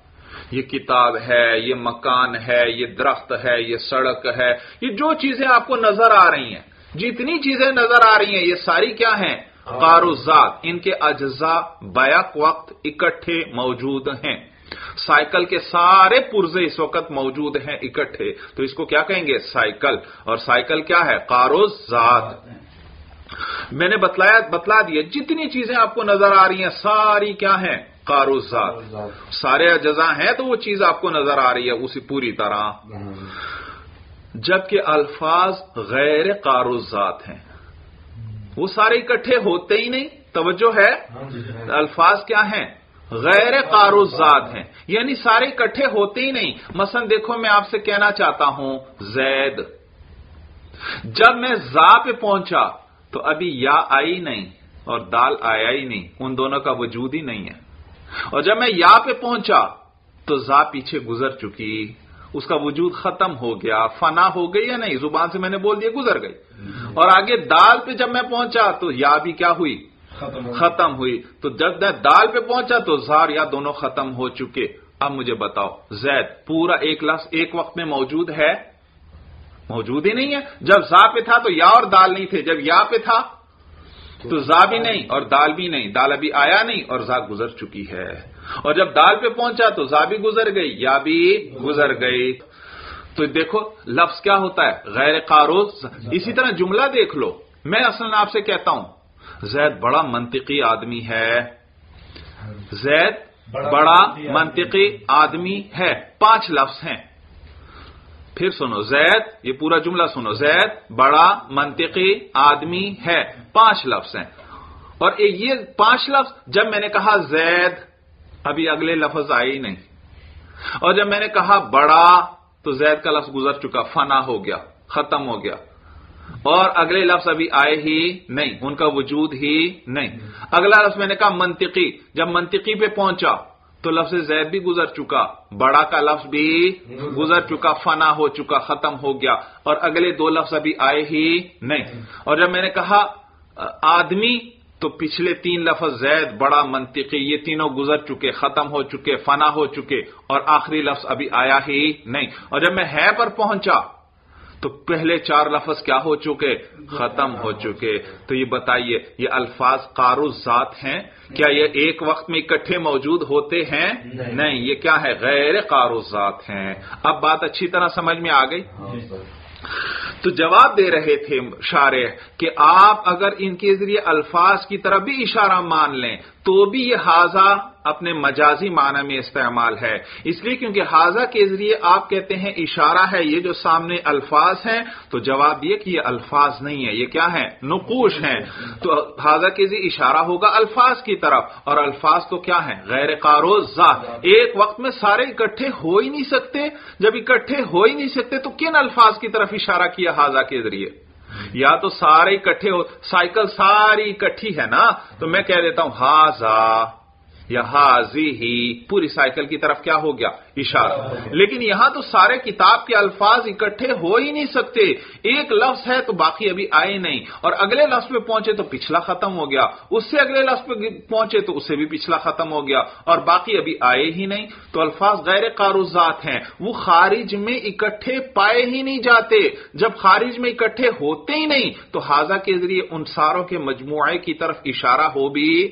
یہ کتاب ہے یہ مکان ہے یہ درخت ہے یہ سڑک ہے یہ جو چیزیں آپ کو نظر آ رہی ہیں جتنی چیزیں نظر آ رہی ہیں یہ ساری کیا ہیں؟ کاروزات ان کے اجزاء بیک وقت اکٹھے موجود ہیں۔ سائیکل کے سارے پرزے اس وقت موجود ہیں اکٹھے۔ تو اس کو کیا کہیں گے؟ سائیکل۔ اور سائیکل کیا ہے؟ کاروزات میں نے بتلایا بتلا دیا جتنی چیزیں آپ کو نظر آ رہی ہیں ساری کیا ہیں؟ کاروزات سارے اجزاء ہیں تو وہ چیز آپ کو نظر آ رہی ہے، اسی پوری طرح۔ جبکہ الفاظ غیر کاروزات ہیں۔ وہ سارے اکٹھے ہوتے ہی نہیں، توجہ ہے۔ الفاظ کیا ہیں؟ غیر کاروزات ہیں۔ یعنی سارے اکٹھے ہوتے ہی نہیں۔ مثلا دیکھو، میں آپ سے کہنا چاہتا ہوں، زید۔ جب میں زا پہ پہنچا تو ابھی یا آئی نہیں اور دال آیا ہی نہیں۔ ان دونوں کا وجود ہی نہیں ہے۔ اور جب میں یا پہ پہنچا تو زا پیچھے گزر چکی اس کا وجود ختم ہو گیا فنا ہو گئی یا نہیں؟ زبان سے میں نے بول دیا گزر گئی۔ اور آگے دال پہ جب میں پہنچا تو یا بھی کیا ہوئی؟ ختم ہوئی۔ تو جب میں دال پہ پہنچا تو زار یا دونوں ختم ہو چکے۔ اب مجھے بتاؤ زید پورا ایک لفظ ایک وقت میں موجود ہے؟ موجود ہی نہیں ہے۔ جب زا پہ تھا تو یا اور دال نہیں تھے جب یا پہ تھا تو زا بھی نہیں اور دال بھی نہیں۔ دال ابھی آیا نہیں اور زا گزر چکی ہے۔ اور جب دال پہ پہنچا تو زا بھی گزر گئی یا بھی گزر گئی۔ تو دیکھو لفظ کیا ہوتا ہے؟ غیر قاروز۔ اسی طرح جملہ دیکھ لو۔ میں اصل آپ سے کہتا ہوں زید بڑا منطقی آدمی ہے۔ زید بڑا منطقی آدمی ہے۔ پانچ لفظ ہیں۔ پھر سنو، زید، یہ پورا جملہ سنو، زید بڑا منطقی آدمی ہے، پانچ لفظ ہیں۔ اور یہ پانچ لفظ، جب میں نے کہا زید، ابھی اگلے لفظ آئے ہی نہیں۔ اور جب میں نے کہا بڑا، تو زید کا لفظ گزر چکا، فنا ہو گیا، ختم ہو گیا۔ اور اگلے لفظ ابھی آئے ہی نہیں، ان کا وجود ہی نہیں۔ اگلا لفظ میں نے کہا منطقی، جب منطقی پہ پہنچا تو لفظ زید بھی گزر چکا، بڑا کا لفظ بھی گزر چکا، فنا ہو چکا، ختم ہو گیا، اور اگلے دو لفظ ابھی آئے ہی نہیں۔ اور جب میں نے کہا، آدمی، تو پچھلے تین لفظ زید، بڑا منطقی، یہ تینوں گزر چکے، ختم ہو چکے، فنا ہو چکے، اور آخری لفظ ابھی آیا ہی نہیں۔ اور جب میں ہے پر پہنچا تو پہلے چار لفظ کیا ہو چکے؟ ختم ہو چکے۔ تو یہ بتائیے یہ الفاظ قارو ذات ہیں؟ کیا یہ ایک وقت میں اکٹھے موجود ہوتے ہیں؟ نہیں۔ یہ کیا ہے؟ غیر قارو ذات ہیں۔ اب بات اچھی طرح سمجھ میں آ گئی؟ تو جواب دے رہے تھے شارع کہ آپ اگر ان کے ذریعے الفاظ کی طرف بھی اشارہ مان لیں تو بھی یہ حاضہ اپنے مجازی معنی میں استعمال ہے۔ اس لیے کیونکہ حاضہ کے ذریعے آپ کہتے ہیں اشارہ ہے، یہ جو سامنے الفاظ ہیں، تو جواب یہ کہ یہ الفاظ نہیں ہے یہ کیا ہے نقوش ہیں۔ تو حاضہ کے ذریعے اشارہ ہوگا الفاظ کی طرف۔ اور الفاظ تو کیا ہے غیر قاروز ذات۔ ایک وقت میں سارے اکٹھے ہو ہی نہیں سکتے۔ جب اکٹھے ہو ہی نہیں سکتے، تو کن الفاظ کی طرف اشارہ کیا حاضہ کے ذریعے؟ یا تو سارے اکٹھے ہو، سائیکل ساری اکٹھی ہے نا؟ تو میں کہہ دیتا ہوں ہاضا حاضی ہی، پوری سائیکل کی طرف کیا ہو گیا؟ اشارہ۔ لیکن یہاں تو سارے کتاب کے الفاظ اکٹھے ہو ہی نہیں سکتے۔ ایک لفظ ہے تو باقی ابھی آئے نہیں۔ اور اگلے لفظ پہ پہنچے تو پچھلا ختم ہو گیا۔ اس سے اگلے لفظ پہ پہنچے تو اسے بھی پچھلا ختم ہو گیا۔ اور باقی ابھی آئے ہی نہیں۔ تو الفاظ غیر قاروزات ہیں۔ وہ خارج میں اکٹھے پائے ہی نہیں جاتے۔ جب خارج میں اکٹھے ہوتے ہی نہیں، تو حاضہ کے ذریعے ان ساروں کے مجموعے کی طرف اشارہ ہو بھی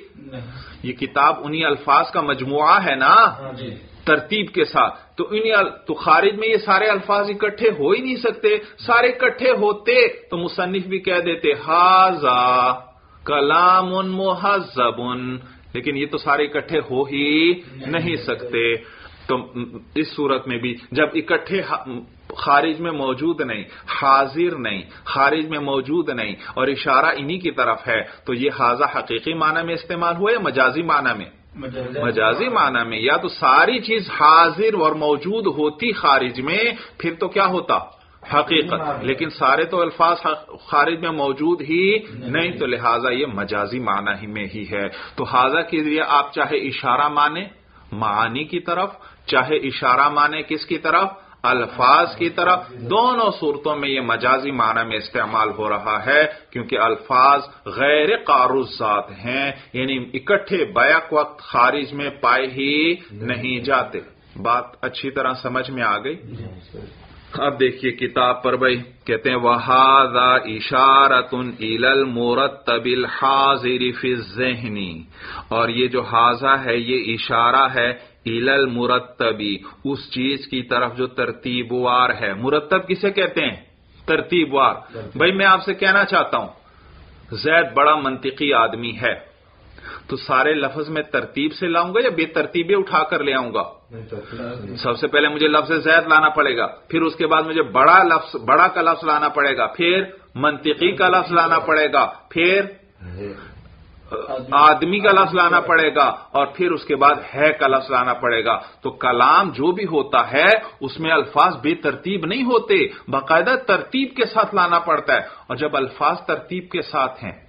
یہ کتاب انہی الفاظ کا مجموعہ ہے نا؟ ہاں جی۔ ترتیب کے ساتھ۔ تو تو خارج میں یہ سارے الفاظ اکٹھے ہو ہی نہیں سکتے۔ سارے اکٹھے ہوتے تو مصنف بھی کہہ دیتے ہاضا کلام محذب لیکن یہ تو سارے اکٹھے ہو ہی نہیں سکتے۔ تو اس صورت میں بھی جب اکٹھے خارج میں موجود نہیں حاضر نہیں خارج میں موجود نہیں اور اشارہ انہی کی طرف ہے تو یہ حاضہ حقیقی معنی میں استعمال ہوا یا مجازی معنی میں؟ مجازی. معنی میں یا تو ساری چیز حاضر اور موجود ہوتی خارج میں پھر تو کیا ہوتا؟ حقیقت. لیکن سارے تو الفاظ خارج میں موجود ہی نہیں تو لہٰذا یہ مجازی معنی ہی میں ہی ہے۔ تو حاضہ کے ذریعے آپ چاہے اشارہ مانے معانی کی طرف چاہے اشارہ مانے کس کی طرف؟ الفاظ کی طرح دونوں صورتوں میں یہ مجازی معنی میں استعمال ہو رہا ہے، کیونکہ الفاظ غیر قارضات ہیں یعنی اکٹھے بیک وقت خارج میں پائے ہی نہیں جاتے۔ بات اچھی طرح سمجھ میں آ گئی؟ جی، اب دیکھیے کتاب پر بھائی کہتے ہیں وہاد اشارت ال مورتب الحاظر فی ذہنی اور یہ جو حاضہ ہے یہ اشارہ ہے ال مرتبی اس چیز کی طرف جو ترتیب وار ہے۔ مرتب کسے کہتے ہیں؟ ترتیب۔ وار بھائی میں آپ سے کہنا چاہتا ہوں زید بڑا منطقی آدمی ہے۔ تو سارے لفظ میں ترتیب سے لاؤں گا یا بے ترتیبیں اٹھا کر لے آؤں گا؟ سب سے پہلے مجھے لفظ زید لانا پڑے گا پھر اس کے بعد مجھے بڑا لفظ بڑا کا لفظ لانا پڑے گا پھر منطقی کا لفظ لانا پڑے گا پھر آدمی کا لفظ لانا پڑے گا اور پھر اس کے بعد ہے کا لفظ لانا پڑے گا۔ تو کلام جو بھی ہوتا ہے اس میں الفاظ بے ترتیب نہیں ہوتے باقاعدہ ترتیب کے ساتھ لانا پڑتا ہے۔ اور جب الفاظ ترتیب کے ساتھ ہیں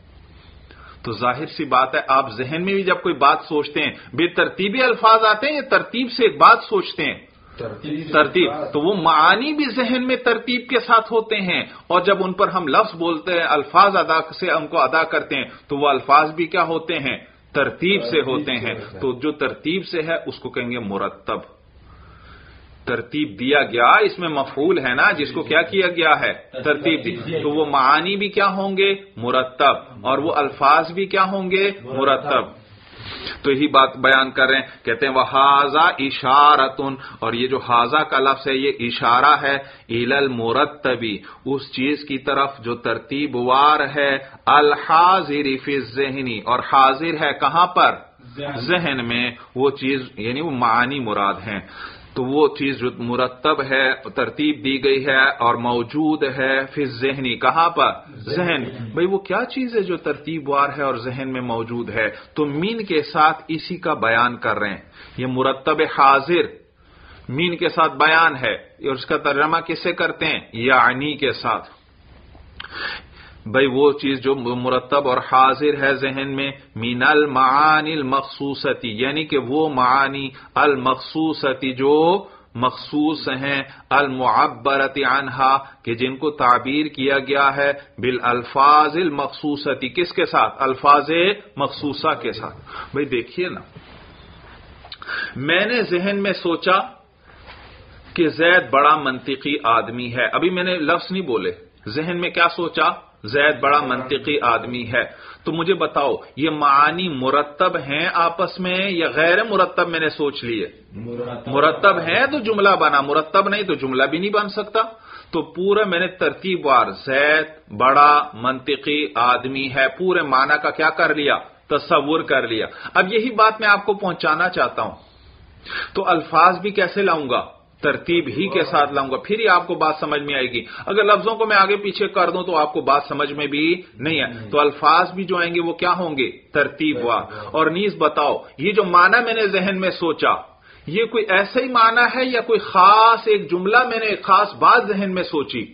تو ظاہر سی بات ہے آپ ذہن میں بھی جب کوئی بات سوچتے ہیں بے ترتیبی الفاظ آتے ہیں یا ترتیب سے ایک بات سوچتے ہیں؟ ترتیب تو وہ معانی بھی ذہن میں ترتیب کے ساتھ ہوتے ہیں اور جب ان پر ہم لفظ بولتے ہیں الفاظ ادا سے ان کو ادا کرتے ہیں تو وہ الفاظ بھی کیا ہوتے ہیں؟ ترتیب سے ہوتے ہیں۔ تو جو ترتیب سے ہے اس کو کہیں گے مرتب۔ ترتیب دیا گیا اس میں مفعول ہے نا جس کو کیا کیا گیا ہے؟ ترتیب دی۔ تو وہ معانی بھی کیا ہوں گے؟ مرتب۔ اور وہ الفاظ بھی کیا ہوں گے؟ مرتب۔ تو یہی بات بیان کر رہے ہیں۔ کہتے ہیں وہ حاضہ اشارتن اور یہ جو حاضہ کا لفظ ہے یہ اشارہ ہے ایل المرتبی اس چیز کی طرف جو ترتیب وار ہے الحاظر فی ذہنی اور حاضر ہے کہاں پر؟ ذہن میں۔ وہ چیز یعنی وہ معانی مراد ہیں۔ تو وہ چیز جو مرتب ہے، ترتیب دی گئی ہے اور موجود ہے پھر ذہنی کہاں پر؟ ذہن۔ بھئی وہ کیا چیز ہے جو ترتیب وار ہے اور ذہن میں موجود ہے؟ تو مین کے ساتھ اسی کا بیان کر رہے ہیں۔ یہ مرتب حاضر۔ مین کے ساتھ بیان ہے۔ اور اس کا ترجمہ کسے کرتے ہیں؟ یعنی کے ساتھ۔ بھائی وہ چیز جو مرتب اور حاضر ہے ذہن میں مین المعانی المخصوصتی یعنی کہ وہ معانی المخصوصتی جو مخصوص ہیں المعبرت عنہا، کہ جن کو تعبیر کیا گیا ہے بالالفاظ المخصوصتی، کس کے ساتھ؟ الفاظ مخصوصہ کے ساتھ۔ بھائی دیکھیے نا، میں نے ذہن میں سوچا کہ زید بڑا منطقی آدمی ہے۔ ابھی میں نے لفظ نہیں بولے، ذہن میں کیا سوچا؟ زید بڑا منطقی آدمی ہے۔ تو مجھے بتاؤ یہ معانی مرتب ہیں آپس میں یا غیر مرتب میں نے سوچ لیے مرتب ہے تو جملہ بنا مرتب نہیں تو جملہ بھی نہیں بن سکتا۔ تو پورا میں نے ترتیب وار زید بڑا منطقی آدمی ہے۔ پورے معنی کا کیا کر لیا؟ تصور کر لیا۔ اب یہی بات میں آپ کو پہنچانا چاہتا ہوں۔ تو الفاظ بھی کیسے لاؤں گا؟ ترتیب ہی کے ساتھ لاؤں گا، پھر ہی آپ کو بات سمجھ میں آئے گی۔ اگر لفظوں کو میں آگے پیچھے کر دوں تو آپ کو بات سمجھ میں بھی نہیں ہے تو الفاظ بھی جو آئیں گے وہ کیا ہوں گے؟ ترتیب وار اور نیز بتاؤ، یہ جو معنی میں نے ذہن میں سوچا، یہ کوئی ایسا ہی معنی ہے یا کوئی خاص ایک جملہ میں نے ایک خاص بات ذہن میں سوچی؟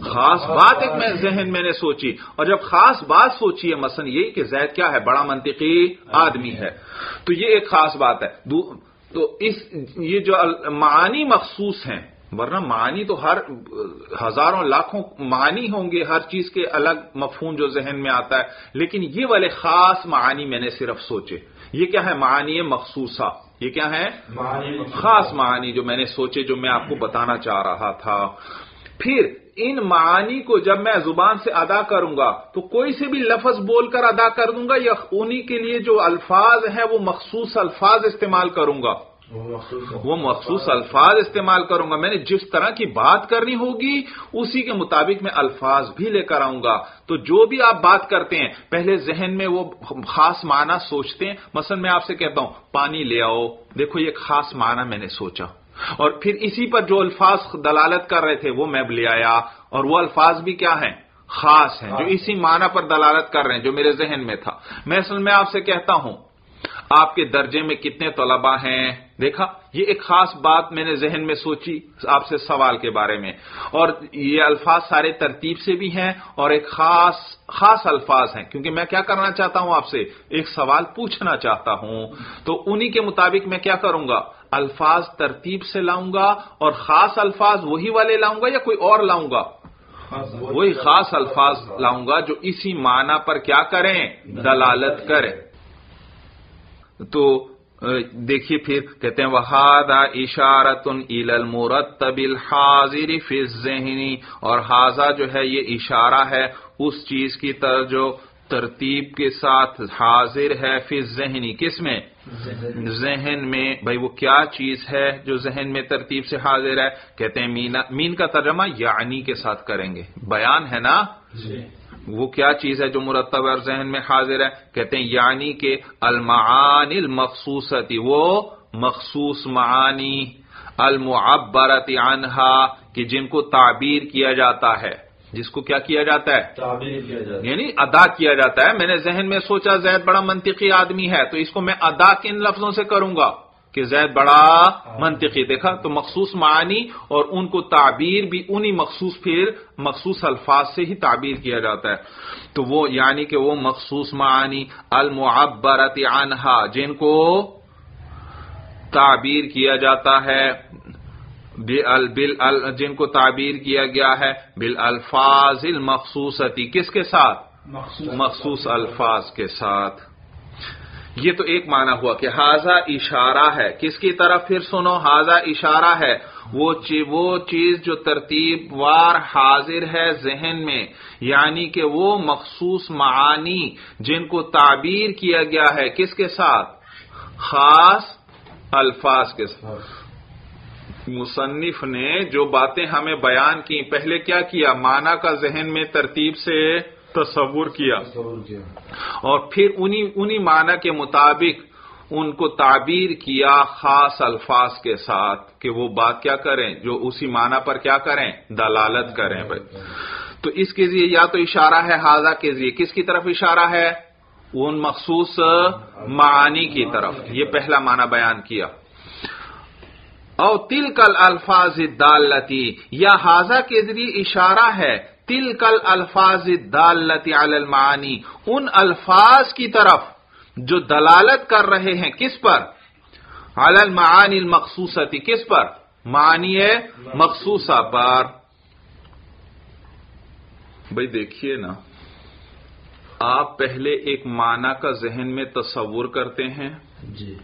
خاص بات ایک میں ذہن میں نے سوچی۔ اور جب خاص بات سوچی ہے، مثلا یہی کہ زید کیا ہے؟ بڑا منطقی آدمی ہے۔ تو یہ ایک خاص بات ہے۔ تو اس یہ جو معانی مخصوص ہیں ورنہ معانی تو ہر ہزاروں لاکھوں معانی ہوں گے ہر چیز کے الگ مفہوم جو ذہن میں آتا ہے لیکن یہ والے خاص معانی میں نے صرف سوچے۔ یہ کیا ہے؟ معانی مخصوصہ۔ یہ کیا ہے؟ خاص معانی جو میں نے سوچے جو میں آپ کو بتانا چاہ رہا تھا۔ پھر ان معانی کو جب میں زبان سے ادا کروں گا تو کوئی سے بھی لفظ بول کر ادا کر دوں گا یا انہی کے لیے جو الفاظ ہیں وہ مخصوص الفاظ استعمال کروں گا۔ وہ مخصوص الفاظ۔ استعمال کروں گا۔ میں نے جس طرح کی بات کرنی ہوگی اسی کے مطابق میں الفاظ بھی لے کر آؤں گا۔ تو جو بھی آپ بات کرتے ہیں پہلے ذہن میں وہ خاص معنی سوچتے ہیں۔ مثلا میں آپ سے کہتا ہوں پانی لے آؤ۔ دیکھو یہ خاص معنی میں نے سوچا۔ اور پھر اسی پر جو الفاظ دلالت کر رہے تھے وہ میں لے آیا اور وہ الفاظ بھی کیا ہیں؟ خاص ہیں جو اسی معنی پر دلالت کر رہے ہیں جو میرے ذہن میں تھا۔ میں اصل میں آپ سے کہتا ہوں آپ کے درجے میں کتنے طلبا ہیں؟ دیکھا یہ ایک خاص بات میں نے ذہن میں سوچی آپ سے سوال کے بارے میں۔ اور یہ الفاظ سارے ترتیب سے بھی ہیں اور ایک خاص خاص الفاظ ہیں۔ کیونکہ میں کیا کرنا چاہتا ہوں آپ سے؟ ایک سوال پوچھنا چاہتا ہوں۔ تو انہی کے مطابق میں کیا کروں گا؟ الفاظ ترتیب سے لاؤں گا اور خاص الفاظ وہی والے لاؤں گا یا کوئی اور لاؤں گا؟ وہی خاص الفاظ لاؤں گا جو اسی معنی پر کیا کریں؟ دلالت کریں۔ تو دیکھیے پھر، کہتے ہیں وہاد اشارت المرتب الحاضر فی الذہنی اور حاضہ جو ہے، یہ اشارہ ہے اس چیز کی طرح جو ترتیب کے ساتھ حاضر ہے، فی ذہنی کس میں؟ ذہن. میں بھائی وہ کیا چیز ہے جو ذہن میں ترتیب سے حاضر ہے؟ کہتے ہیں مین کا ترجمہ یعنی کے ساتھ کریں گے۔ بیان ہے نا؟ جی۔ وہ کیا چیز ہے جو مرتب اور ذہن میں حاضر ہے؟ کہتے ہیں یعنی کہ المعانی المخصوصتی وہ مخصوص معانی المعبرت عنہا کہ جن کو تعبیر کیا جاتا ہے۔ جس کو کیا کیا جاتا ہے؟ تعبیر کیا جاتا یعنی ادا کیا جاتا ہے۔ میں نے ذہن میں سوچا زید بڑا منطقی آدمی ہے تو اس کو میں ادا کن لفظوں سے کروں گا؟ کہ زید بڑا منطقی دیکھا تو مخصوص معنی اور ان کو تعبیر بھی انہی مخصوص پھر مخصوص الفاظ سے ہی تعبیر کیا جاتا ہے۔ تو وہ یعنی کہ وہ مخصوص معنی المعبرت عنہا جن کو تعبیر کیا جاتا ہے۔ جن کو تعبیر کیا گیا ہے بال الفاظ المخصوصتی کس کے ساتھ؟ مخصوص الفاظ کے ساتھ۔ یہ تو ایک معنی ہوا کہ حاضہ اشارہ ہے۔ کس کی طرف؟ پھر سنو حاضہ اشارہ ہے۔ وہ چیز جو ترتیب وار حاضر ہے ذہن میں یعنی کہ وہ مخصوص معانی جن کو تعبیر کیا گیا ہے کس کے ساتھ؟ خاص الفاظ کے ساتھ۔ مصنف نے جو باتیں ہمیں بیان کی پہلے کیا کیا؟ معنی کا ذہن میں ترتیب سے تصور کیا۔ اور پھر انہی انہی معنی کے مطابق ان کو تعبیر کیا خاص الفاظ کے ساتھ کہ وہ بات کیا کریں جو اسی معنی پر کیا کریں؟ دلالت کریں بھائی۔ تو اس کے ذریعے یا تو اشارہ ہے حاضہ کے ذریعے کس کی طرف اشارہ ہے؟ ان مخصوص معانی کی طرف۔ یہ پہلا معنی بیان کیا۔ او تل کل الفاظ دالتی، یا حاضہ کے ذریعے اشارہ ہے تل کل الفاظ دالتی المعانی، ان الفاظ کی طرف جو دلالت کر رہے ہیں کس پر؟ المعانی المخصوصتی، کس پر؟ معنی مخصوصہ پر۔ بھائی دیکھیے نا، آپ پہلے ایک معنی کا ذہن میں تصور کرتے ہیں۔ جی۔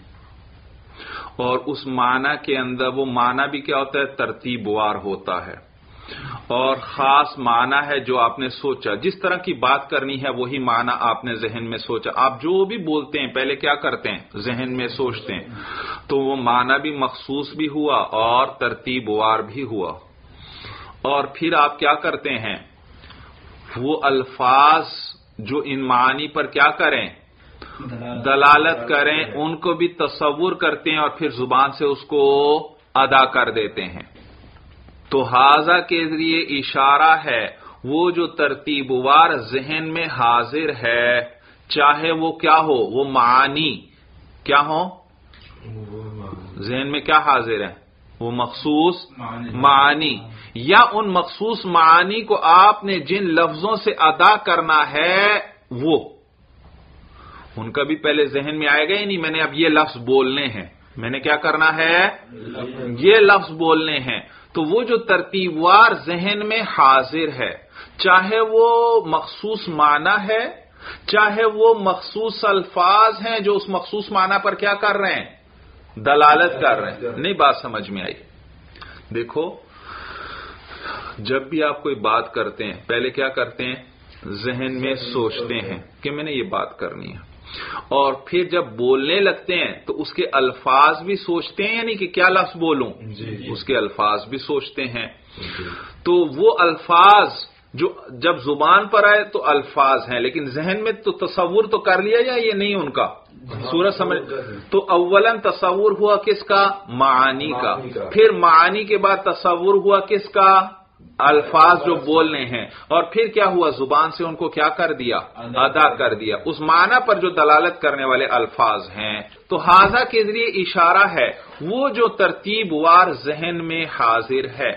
اور اس معنی کے اندر وہ معنی بھی کیا ہوتا ہے؟ ترتیب وار ہوتا ہے۔ اور خاص معنی ہے جو آپ نے سوچا۔ جس طرح کی بات کرنی ہے، وہی معنی آپ نے ذہن میں سوچا۔ آپ جو بھی بولتے ہیں، پہلے کیا کرتے ہیں؟ ذہن میں سوچتے ہیں۔ تو وہ معنی بھی مخصوص بھی ہوا اور ترتیب وار بھی ہوا۔ اور پھر آپ کیا کرتے ہیں؟ وہ الفاظ جو ان معنی پر کیا کریں؟ دلالت کریں ان کو بھی تصور کرتے ہیں اور پھر زبان سے اس کو ادا کر دیتے ہیں۔ تو حاضہ کے ذریعے اشارہ ہے وہ جو ترتیب وار ذہن میں حاضر ہے چاہے وہ کیا ہو وہ معانی کیا ہو؟ ذہن میں کیا حاضر ہے؟ وہ مخصوص معانی۔ یا ان مخصوص معانی کو آپ نے جن لفظوں سے ادا کرنا ہے وہ۔ ان کا بھی پہلے ذہن میں آئے گا ہی نہیں میں نے اب یہ لفظ بولنے ہیں۔ میں نے کیا کرنا ہے؟ یہ لفظ بولنے ہیں۔ تو وہ جو ترتیب وار ذہن میں حاضر ہے، چاہے وہ مخصوص معنی ہے، چاہے وہ مخصوص الفاظ ہیں جو اس مخصوص معنی پر کیا کر رہے ہیں؟ دلالت کر رہے ہیں۔ نہیں، بات سمجھ میں آئی۔ دیکھو، جب بھی آپ کوئی بات کرتے ہیں، پہلے کیا کرتے ہیں؟ ذہن میں سوچتے ہیں کہ میں نے یہ بات کرنی ہے۔ اور پھر جب بولنے لگتے ہیں تو اس کے الفاظ بھی سوچتے ہیں یعنی کہ کیا لفظ بولوں؟ جی، جی۔ اس کے الفاظ بھی سوچتے ہیں۔ جی۔ تو وہ الفاظ جو جب زبان پر آئے تو الفاظ ہیں لیکن ذہن میں تو تصور تو کر لیا جائے یہ نہیں ان کا؟ سورج سمجھ تو اولن تصور ہوا کس کا۔ معانی کا۔ پھر معانی کے بعد تصور ہوا کس کا؟ الفاظ جو بولنے ہیں۔ اور پھر کیا ہوا؟ زبان سے ان کو کیا کر دیا؟ ادا کر دیا۔ اس معنی پر جو دلالت کرنے والے الفاظ ہیں تو حاضہ کے ذریعے اشارہ ہے وہ جو ترتیب وار ذہن میں حاضر ہے۔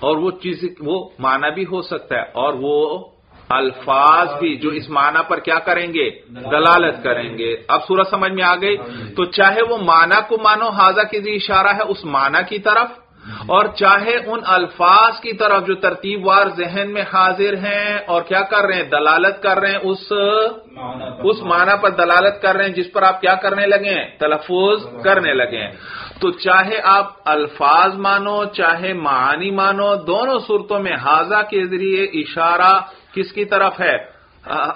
اور وہ چیز وہ معنی بھی ہو سکتا ہے۔ اور وہ الفاظ بھی جو اس معنی پر کیا کریں گے؟ دلالت کریں گے۔ اب سورج سمجھ میں آ گئی؟ تو چاہے وہ معنی کو مانو حاضہ کے ذریعے اشارہ ہے اس معنی کی طرف۔ اور چاہے ان الفاظ کی طرف جو ترتیب وار ذہن میں حاضر ہیں اور کیا کر رہے ہیں؟ دلالت کر رہے ہیں اس اس معنی پر دلالت کر رہے ہیں جس پر آپ کیا کرنے لگے ہیں؟ تلفظ کرنے لگے ہیں۔ تو چاہے آپ الفاظ مانو چاہے معانی مانو دونوں صورتوں میں حاضہ کے ذریعے اشارہ کس کی طرف ہے؟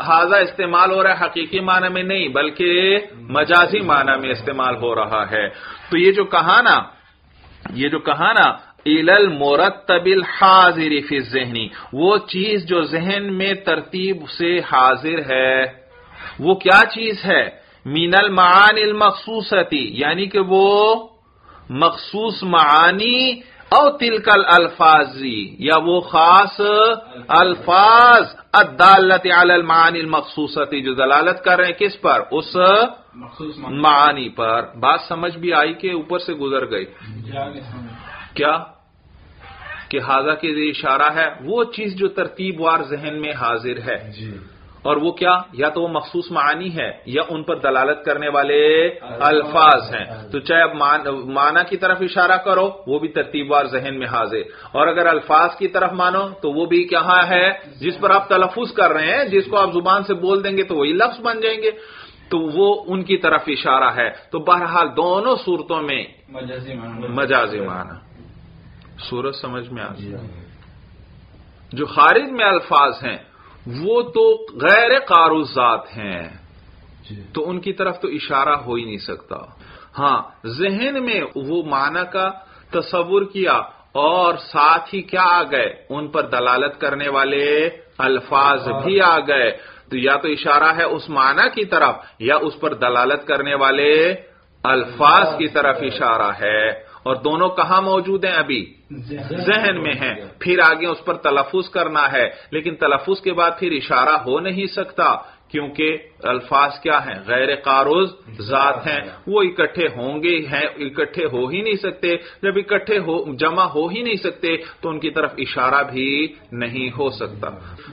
حاضہ استعمال ہو رہا ہے حقیقی معنی میں نہیں بلکہ مجازی معنی میں استعمال ہو رہا ہے۔ تو یہ جو کہا نا یہ جو کہا نا ایل مرتب الحاضر فی ذہنی وہ چیز جو ذہن میں ترتیب سے حاضر ہے۔ وہ کیا چیز ہے؟ مین المعان المخصوصتی یعنی کہ وہ مخصوص معانی او تلکل الفاظی یا وہ خاص الفاظ علی المعانی المخصوصتی جو دلالت کر رہے ہیں کس پر؟ اس معانی پر۔ بات سمجھ بھی آئی کہ اوپر سے گزر گئی۔ کیا؟ کہ حاضہ کے اشارہ ہے وہ چیز جو ترتیب وار ذہن میں حاضر ہے۔ جی۔ اور وہ کیا؟ یا تو وہ مخصوص معانی ہے یا ان پر دلالت کرنے والے الفاظ ہیں۔ تو چاہے اب معنی کی طرف اشارہ کرو وہ بھی ترتیب وار ذہن میں حاضر۔ اور اگر الفاظ کی طرف مانو تو وہ بھی کہاں ہے؟ جس پر آپ تلفظ کر رہے ہیں جس کو آپ زبان سے بول دیں گے تو وہی لفظ بن جائیں گے۔ تو وہ ان کی طرف اشارہ ہے۔ تو بہرحال دونوں صورتوں میں مجازی معنی۔ صورت سمجھ میں آ جو خارج میں الفاظ ہیں وہ تو غیر قاروزات ہیں۔ جی۔ تو ان کی طرف تو اشارہ ہو ہی نہیں سکتا۔ ہاں ذہن میں وہ معنی کا تصور کیا اور ساتھ ہی کیا آ گئے؟ ان پر دلالت کرنے والے الفاظ بھی آ گئے۔ تو یا تو اشارہ ہے اس معنی کی طرف یا اس پر دلالت کرنے والے الفاظ کی طرف اشارہ ہے۔ اور دونوں کہاں موجود ہیں ابھی؟ ذہن میں ہیں پھر آگے اس پر تلفظ کرنا ہے۔ لیکن تلفظ کے بعد پھر اشارہ ہو نہیں سکتا، کیونکہ الفاظ کیا ہیں؟ غیر قاروز ذات ہیں۔ وہ اکٹھے ہوں گے، ہیں، اکٹھے ہو ہی نہیں سکتے۔ جب اکٹھے ہو، جمع ہو ہی نہیں سکتے، تو ان کی طرف اشارہ بھی نہیں ہو سکتا۔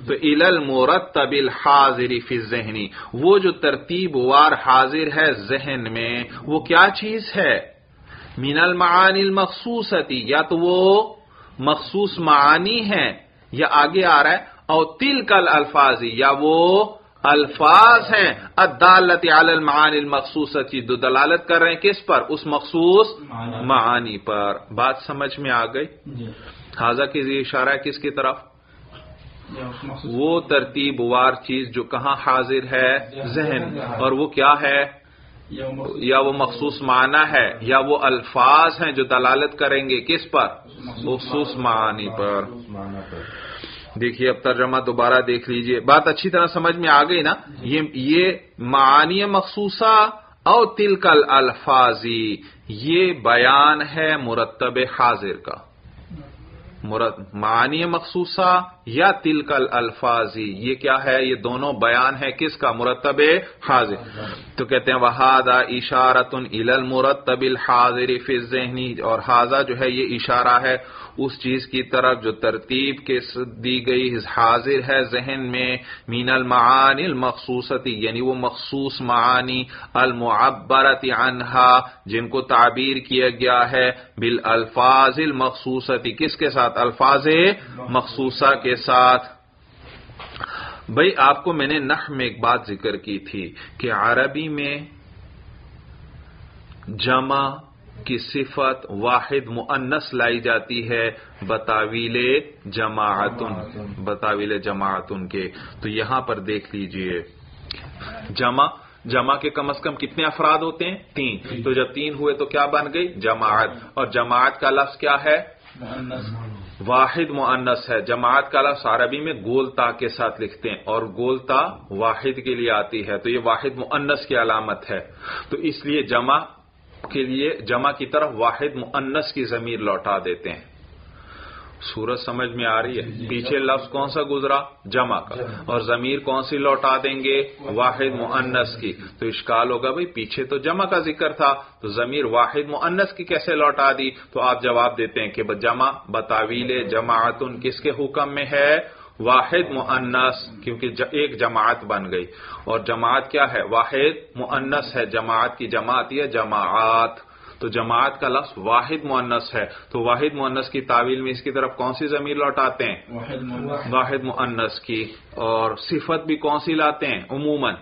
تو ال مرتب الحاضر فی ذہنی وہ جو ترتیب وار حاضر ہے ذہن میں، وہ کیا چیز ہے؟ مین المعانی المخصوصتی یا تو وہ مخصوص معانی ہیں یا آگے آ رہا ہے اور تل کل الفاظی یا وہ الفاظ ہیں عدالت علی المعانی المخصوصتی دو دلالت کر رہے ہیں کس پر؟ اس مخصوص معانی پر۔ بات سمجھ میں آ گئی؟ جی۔ حاضہ کے ذریعے اشارہ کس کی طرف؟ وہ ترتیب وار چیز جو کہاں حاضر ہے؟ ذہن اور وہ کیا ہے؟ یا وہ مخصوص معنی ہے، یا وہ الفاظ ہیں جو دلالت کریں گے کس پر؟ مخصوص معنی پر۔ دیکھیے، اب ترجمہ دوبارہ دیکھ لیجیے۔ بات اچھی طرح سمجھ میں آ گئی نا؟ یہ معانی مخصوصہ او تلکل الفاظی یہ بیان ہے مرتب حاضر کا۔ معنی مخصوصہ یا تلکل الفاظی، یہ کیا ہے؟ یہ دونوں بیان ہے کس کا؟ مرتب حاضر۔ تو کہتے ہیں وہاد اشارت المرتب الحاضر فی ذہنی اور حاضہ جو ہے، یہ اشارہ ہے اس چیز کی طرف جو ترتیب کے دی گئی حاضر ہے ذہن میں مین المعانی المخصوصتی یعنی وہ مخصوص معانی المعبرت عنہا جن کو تعبیر کیا گیا ہے بالالفاظ المخصوصتی کس کے ساتھ؟ الفاظ مخصوصہ کے ساتھ۔ بھائی آپ کو میں نے نح میں ایک بات ذکر کی تھی کہ عربی میں جمع کی صفت واحد مؤنس لائی جاتی ہے، بتاویل جماعتن بتاویل جماعتن کے۔ تو یہاں پر دیکھ لیجیے۔ جمع جمع کے کم از کم کتنے افراد ہوتے ہیں؟ تین۔ تو جب تین ہوئے تو کیا بن گئی؟ جماعت۔ اور جماعت کا لفظ کیا ہے؟ واحد معنس ہے۔ جماعت کا لفظ عربی میں گولتا کے ساتھ لکھتے ہیں اور گولتا واحد کے لیے آتی ہے۔ تو یہ واحد معنس کی علامت ہے۔ تو اس لیے جمع کے لیے جمع کی طرف واحد معنس کی ضمیر لوٹا دیتے ہیں۔ سورج سمجھ میں آ رہی ہے۔ پیچھے لفظ کون سا گزرا؟ جمع کا۔ اور ضمیر کون سی لوٹا دیں گے؟ واحد مؤنس کی۔ تو اشکال ہوگا بھائی، پیچھے تو جمع کا ذکر تھا۔ تو ضمیر واحد مؤنس کی کیسے لوٹا دی؟ تو آپ جواب دیتے ہیں کہ جمع، بتاویل جماعت کس کے حکم میں ہے؟ واحد معنس کیونکہ ایک جماعت بن گئی۔ اور جماعت کیا ہے؟ واحد معنس ہے۔ جماعت کی جماعت یہ جماعت تو جماعت کا لفظ واحد معنس ہے۔ تو واحد معنس کی تعویل میں اس کی طرف کون سی زمین لوٹاتے ہیں؟ واحد معنس کی۔ اور صفت بھی کون سی لاتے ہیں؟ عموماً۔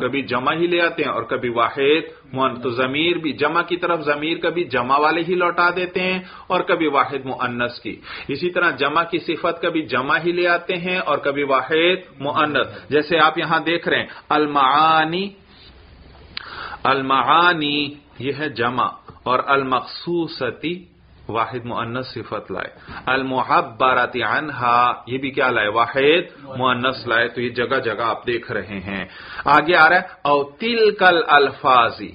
کبھی جمع ہی لے آتے ہیں اور کبھی واحد تو ضمیر بھی جمع کی طرف ضمیر کبھی جمع والے ہی لوٹا دیتے ہیں اور کبھی واحد معنس کی۔ اسی طرح جمع کی صفت کبھی جمع ہی لے آتے ہیں اور کبھی واحد معنس جیسے آپ یہاں دیکھ رہے ہیں المعانی۔ المعانی یہ ہے جمع۔ اور المخصوصتی واحد معنس صفت لائے۔ المحبرت عنہا، یہ بھی کیا لائے؟ واحد معنس لائے۔ تو یہ جگہ جگہ آپ دیکھ رہے ہیں۔ آگے آ رہا ہے، او تل کل الفاظی۔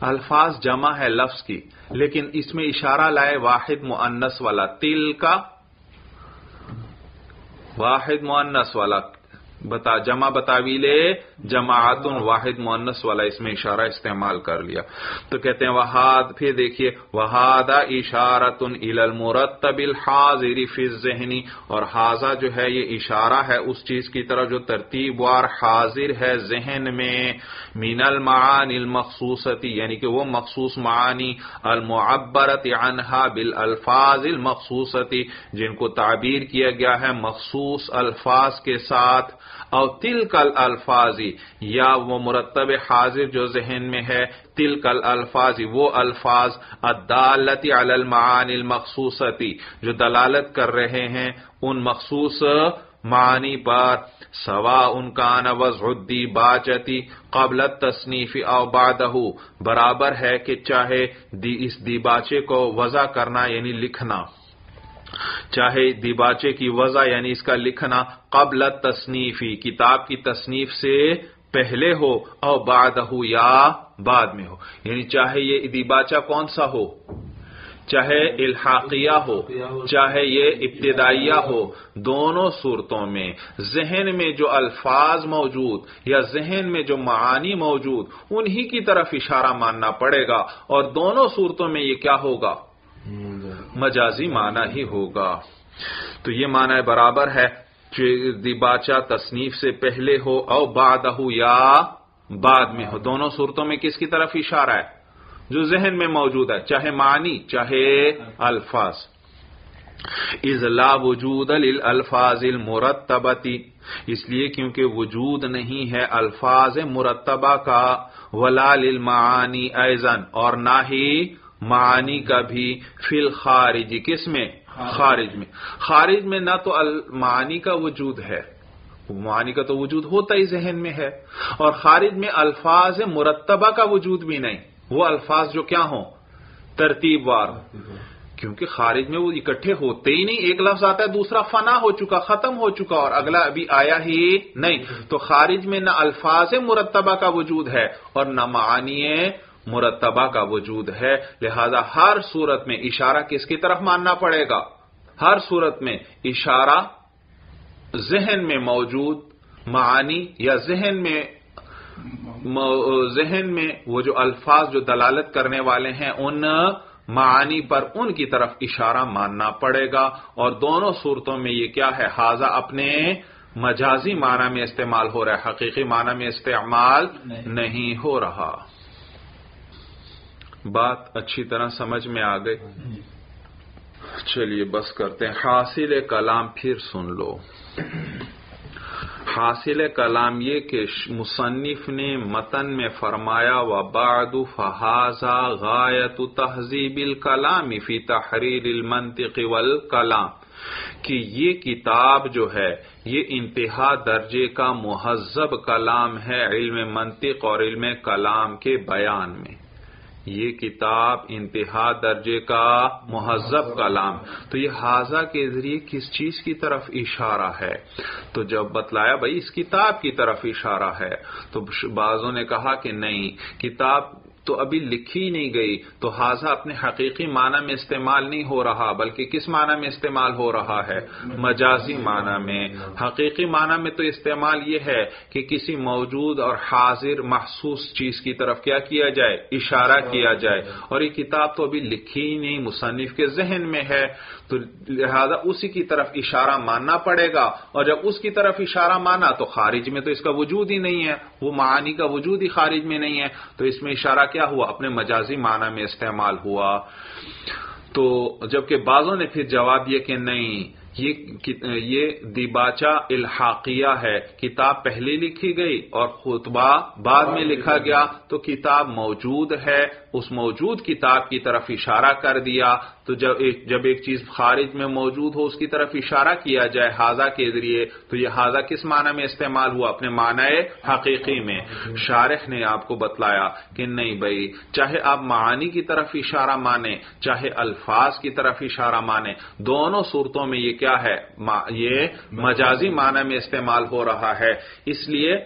الفاظ جمع ہے لفظ کی، لیکن اس میں اشارہ لائے واحد معنس والا۔ تل کا واحد معنس والا۔ بتا جمع بتاویل جماعت واحد مونس والا اس میں اشارہ استعمال کر لیا۔ تو کہتے ہیں وہاد، پھر دیکھیے وہاد اشارت المرتب الحاضر فی ذہنی اور حاضہ جو ہے، یہ اشارہ ہے اس چیز کی طرح جو ترتیب وار حاضر ہے ذہن میں مین المعان المخصوصتی یعنی کہ وہ مخصوص معانی، المعبرت عنہا بالالفاظ المخصوصتی، جن کو تعبیر کیا گیا ہے مخصوص الفاظ کے ساتھ۔ اور تل کل الفاظی یا وہ مرتب حاضر جو ذہن میں ہے تل کل الفاظی وہ الفاظ عدالتی المعان المخصوصتی، جو دلالت کر رہے ہیں، ان مخصوص معنی پر سوا ان کا نوزی باچتی قبل تصنیفی او بادہ برابر ہے کہ چاہے دی اس دیباچے کو وضع کرنا یعنی لکھنا۔ چاہے دیباچے کی وضع یعنی اس کا لکھنا قبل تصنیفی کتاب کی تصنیف سے پہلے ہو او بعد ہو یا بعد میں ہو۔ یعنی چاہے یہ دیباچہ کون سا ہو؟ چاہے الحاقیہ ہو، چاہے یہ ابتدائیہ ہو، دونوں صورتوں میں ذہن میں جو الفاظ موجود یا ذہن میں جو معانی موجود، انہی کی طرف اشارہ ماننا پڑے گا اور دونوں صورتوں میں یہ کیا ہوگا؟ مجازی معنی ہی ہوگا۔ تو یہ معنی برابر ہے دیباچہ تصنیف سے پہلے ہو او بعد یا بعد میں ہو۔ دونوں صورتوں میں کس کی طرف اشارہ ہے؟ جو ذہن میں موجود ہے، چاہے معنی، چاہے الفاظ۔ از لا وجود الفاظ المرتبتی، اس لیے کیونکہ وجود نہیں ہے الفاظ مرتبہ کا، ولا للمعانی ایزن اور نہ ہی معانی کا بھی فی الخارجی کس میں؟ خارج. میں. خارج میں نہ تو المعانی کا وجود ہے. معانی کا تو وجود ہوتا ہی ذہن میں ہے. اور خارج میں الفاظ مرتبہ کا وجود بھی نہیں. وہ الفاظ جو کیا ہوں؟ ترتیب وار. کیونکہ خارج میں وہ اکٹھے ہوتے ہی نہیں. ایک لفظ آتا ہے دوسرا فنا ہو چکا ختم ہو چکا اور اگلا ابھی آیا ہی نہیں. تو خارج میں نہ الفاظ مرتبہ کا وجود ہے اور نہ معانی مرتبہ کا وجود ہے۔ لہذا ہر صورت میں اشارہ کس کی طرف ماننا پڑے گا؟ ہر صورت میں اشارہ ذہن میں موجود معانی یا ذہن میں ذہن میں وہ جو الفاظ جو دلالت کرنے والے ہیں ان معانی پر ان کی طرف اشارہ ماننا پڑے گا۔ اور دونوں صورتوں میں یہ کیا ہے؟ حاضہ اپنے مجازی معنی میں استعمال ہو رہا ہے حقیقی معنی میں استعمال نہیں ہو رہا۔ بات اچھی طرح سمجھ میں آ گئی۔ چلیے، بس کرتے ہیں۔ حاصل کلام پھر سن لو۔ حاصل کلام یہ کہ مصنف نے متن میں فرمایا و بعد فہذا غایت تہذیب الکلام فی تحریر المنطق والکلام کہ یہ کتاب جو ہے، یہ انتہا درجے کا مہذب کلام ہے علم منطق اور علم کلام کے بیان میں۔ یہ کتاب انتہا درجے کا مہذب کلام۔ تو یہ حاضہ کے ذریعے کس چیز کی طرف اشارہ ہے؟ تو جب بتلایا بھائی اس کتاب کی طرف اشارہ ہے، تو بعضوں نے کہا کہ نہیں، کتاب تو ابھی لکھی نہیں گئی تو حاضہ اپنے حقیقی معنی میں استعمال نہیں ہو رہا، بلکہ کس معنی میں استعمال ہو رہا ہے؟ مجازی معنی میں۔ حقیقی معنی میں تو استعمال یہ ہے کہ کسی موجود اور حاضر محسوس چیز کی طرف کیا کیا جائے؟ اشارہ کیا جائے۔ اور یہ کتاب تو ابھی لکھی ہی نہیں، مصنف کے ذہن میں ہے۔ تو لہذا اسی کی طرف اشارہ ماننا پڑے گا۔ اور جب اس کی طرف اشارہ مانا تو خارج میں تو اس کا وجود ہی نہیں ہے۔ وہ معانی کا وجود ہی خارج میں نہیں ہے۔ تو اس میں اشارہ کیا ہوا؟ اپنے مجازی معنی میں استعمال ہوا۔ تو جبکہ بعضوں نے پھر جواب دیا کہ نہیں یہ دیباچہ الحاقیہ ہے۔ کتاب پہلے لکھی گئی اور خطبہ بعد میں لکھا گیا۔ تو کتاب موجود ہے۔ اس موجود کتاب کی طرف اشارہ کر دیا۔ تو جب ایک جب ایک چیز خارج میں موجود ہو، اس کی طرف اشارہ کیا جائے حاضہ کے ذریعے، تو یہ حاضہ کس معنی میں استعمال ہوا؟ اپنے معنی حقیقی میں۔ شارخ نے آپ کو بتلایا کہ نہیں بھائی، چاہے آپ معانی کی طرف اشارہ مانے چاہے الفاظ کی طرف اشارہ مانے دونوں صورتوں میں یہ کیا ہے؟ یہ مجازی معنی میں استعمال ہو رہا ہے۔ اس لیے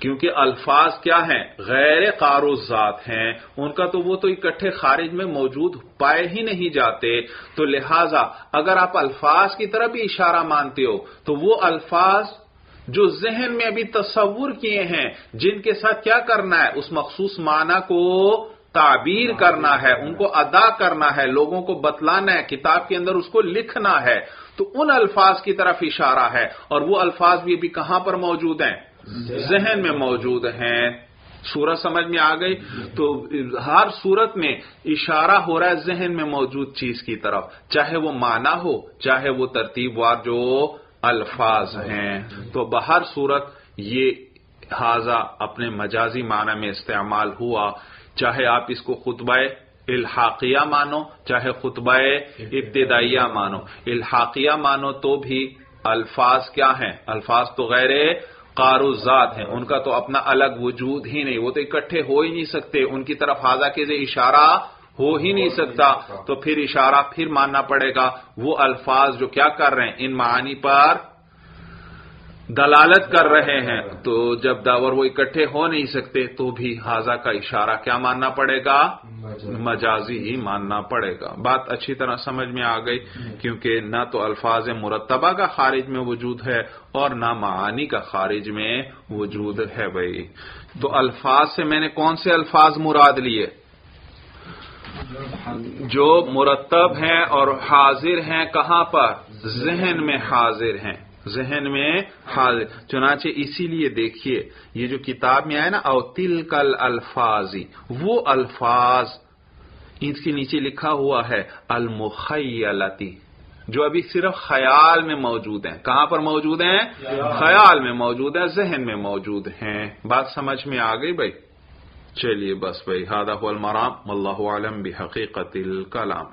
کیونکہ الفاظ کیا ہیں؟ غیر قاروزات ہیں۔ ان کا تو وہ تو اکٹھے خارج میں موجود پائے ہی نہیں جاتے۔ تو لہذا اگر آپ الفاظ کی طرف بھی اشارہ مانتے ہو تو وہ الفاظ جو ذہن میں ابھی تصور کیے ہیں جن کے ساتھ کیا کرنا ہے؟ اس مخصوص معنی کو تعبیر کرنا ہے ان کو ادا کرنا ہے لوگوں کو بتلانا ہے کتاب کے اندر اس کو لکھنا ہے۔ تو ان الفاظ کی طرف اشارہ ہے۔ اور وہ الفاظ بھی ابھی کہاں پر موجود ہیں؟ ذہن میں موجود ہیں۔ سورت سمجھ میں آ گئی۔ تو ہر صورت میں اشارہ ہو رہا ہے ذہن میں موجود چیز کی طرف۔ چاہے وہ معنی ہو، چاہے وہ ترتیب وار جو الفاظ ہیں۔ تو بہر صورت یہ حاضہ اپنے مجازی معنی میں استعمال ہوا۔ چاہے آپ اس کو خطبہ الحاقیہ مانو، چاہے خطبہ ابتدائیہ مانو۔ الحاقیہ مانو تو بھی الفاظ کیا ہیں؟ الفاظ تو غیر قاروزات ہیں۔ ان کا تو اپنا الگ وجود ہی نہیں، وہ تو اکٹھے ہو ہی نہیں سکتے۔ ان کی طرف حاضہ کے اشارہ ہو ہی نہیں سکتا۔ تو پھر اشارہ پھر ماننا پڑے گا۔ وہ الفاظ جو کیا کر رہے ہیں، ان معانی پر دلالت کر رہے ہیں۔ تو جب داور وہ اکٹھے ہو نہیں سکتے تو بھی حاضہ کا اشارہ کیا ماننا پڑے گا؟ مجازی۔ ہی ماننا پڑے گا۔ بات اچھی طرح سمجھ میں آ گئی کیونکہ نہ تو الفاظ مرتبہ کا خارج میں وجود ہے اور نہ معانی کا خارج میں وجود ہے بھائی۔ تو الفاظ سے میں نے کون سے الفاظ مراد لیے؟ جو مرتب ہیں اور حاضر ہیں کہاں پر؟ ذہن میں حاضر ہیں۔ ذہن میں حاضر۔ چنانچہ اسی لیے دیکھیے یہ جو کتاب میں آئے نا او تل کل الفاظی وہ الفاظ اس کے نیچے لکھا ہوا ہے المخیلتی جو ابھی صرف خیال میں موجود ہیں۔ کہاں پر موجود ہیں؟ خیال۔ میں موجود ہیں ذہن میں موجود ہیں۔ بات سمجھ میں آ گئی بھائی؟ چلیے بس بھائی ہادہ المرام اللہ عالم بحقیقت الکلام۔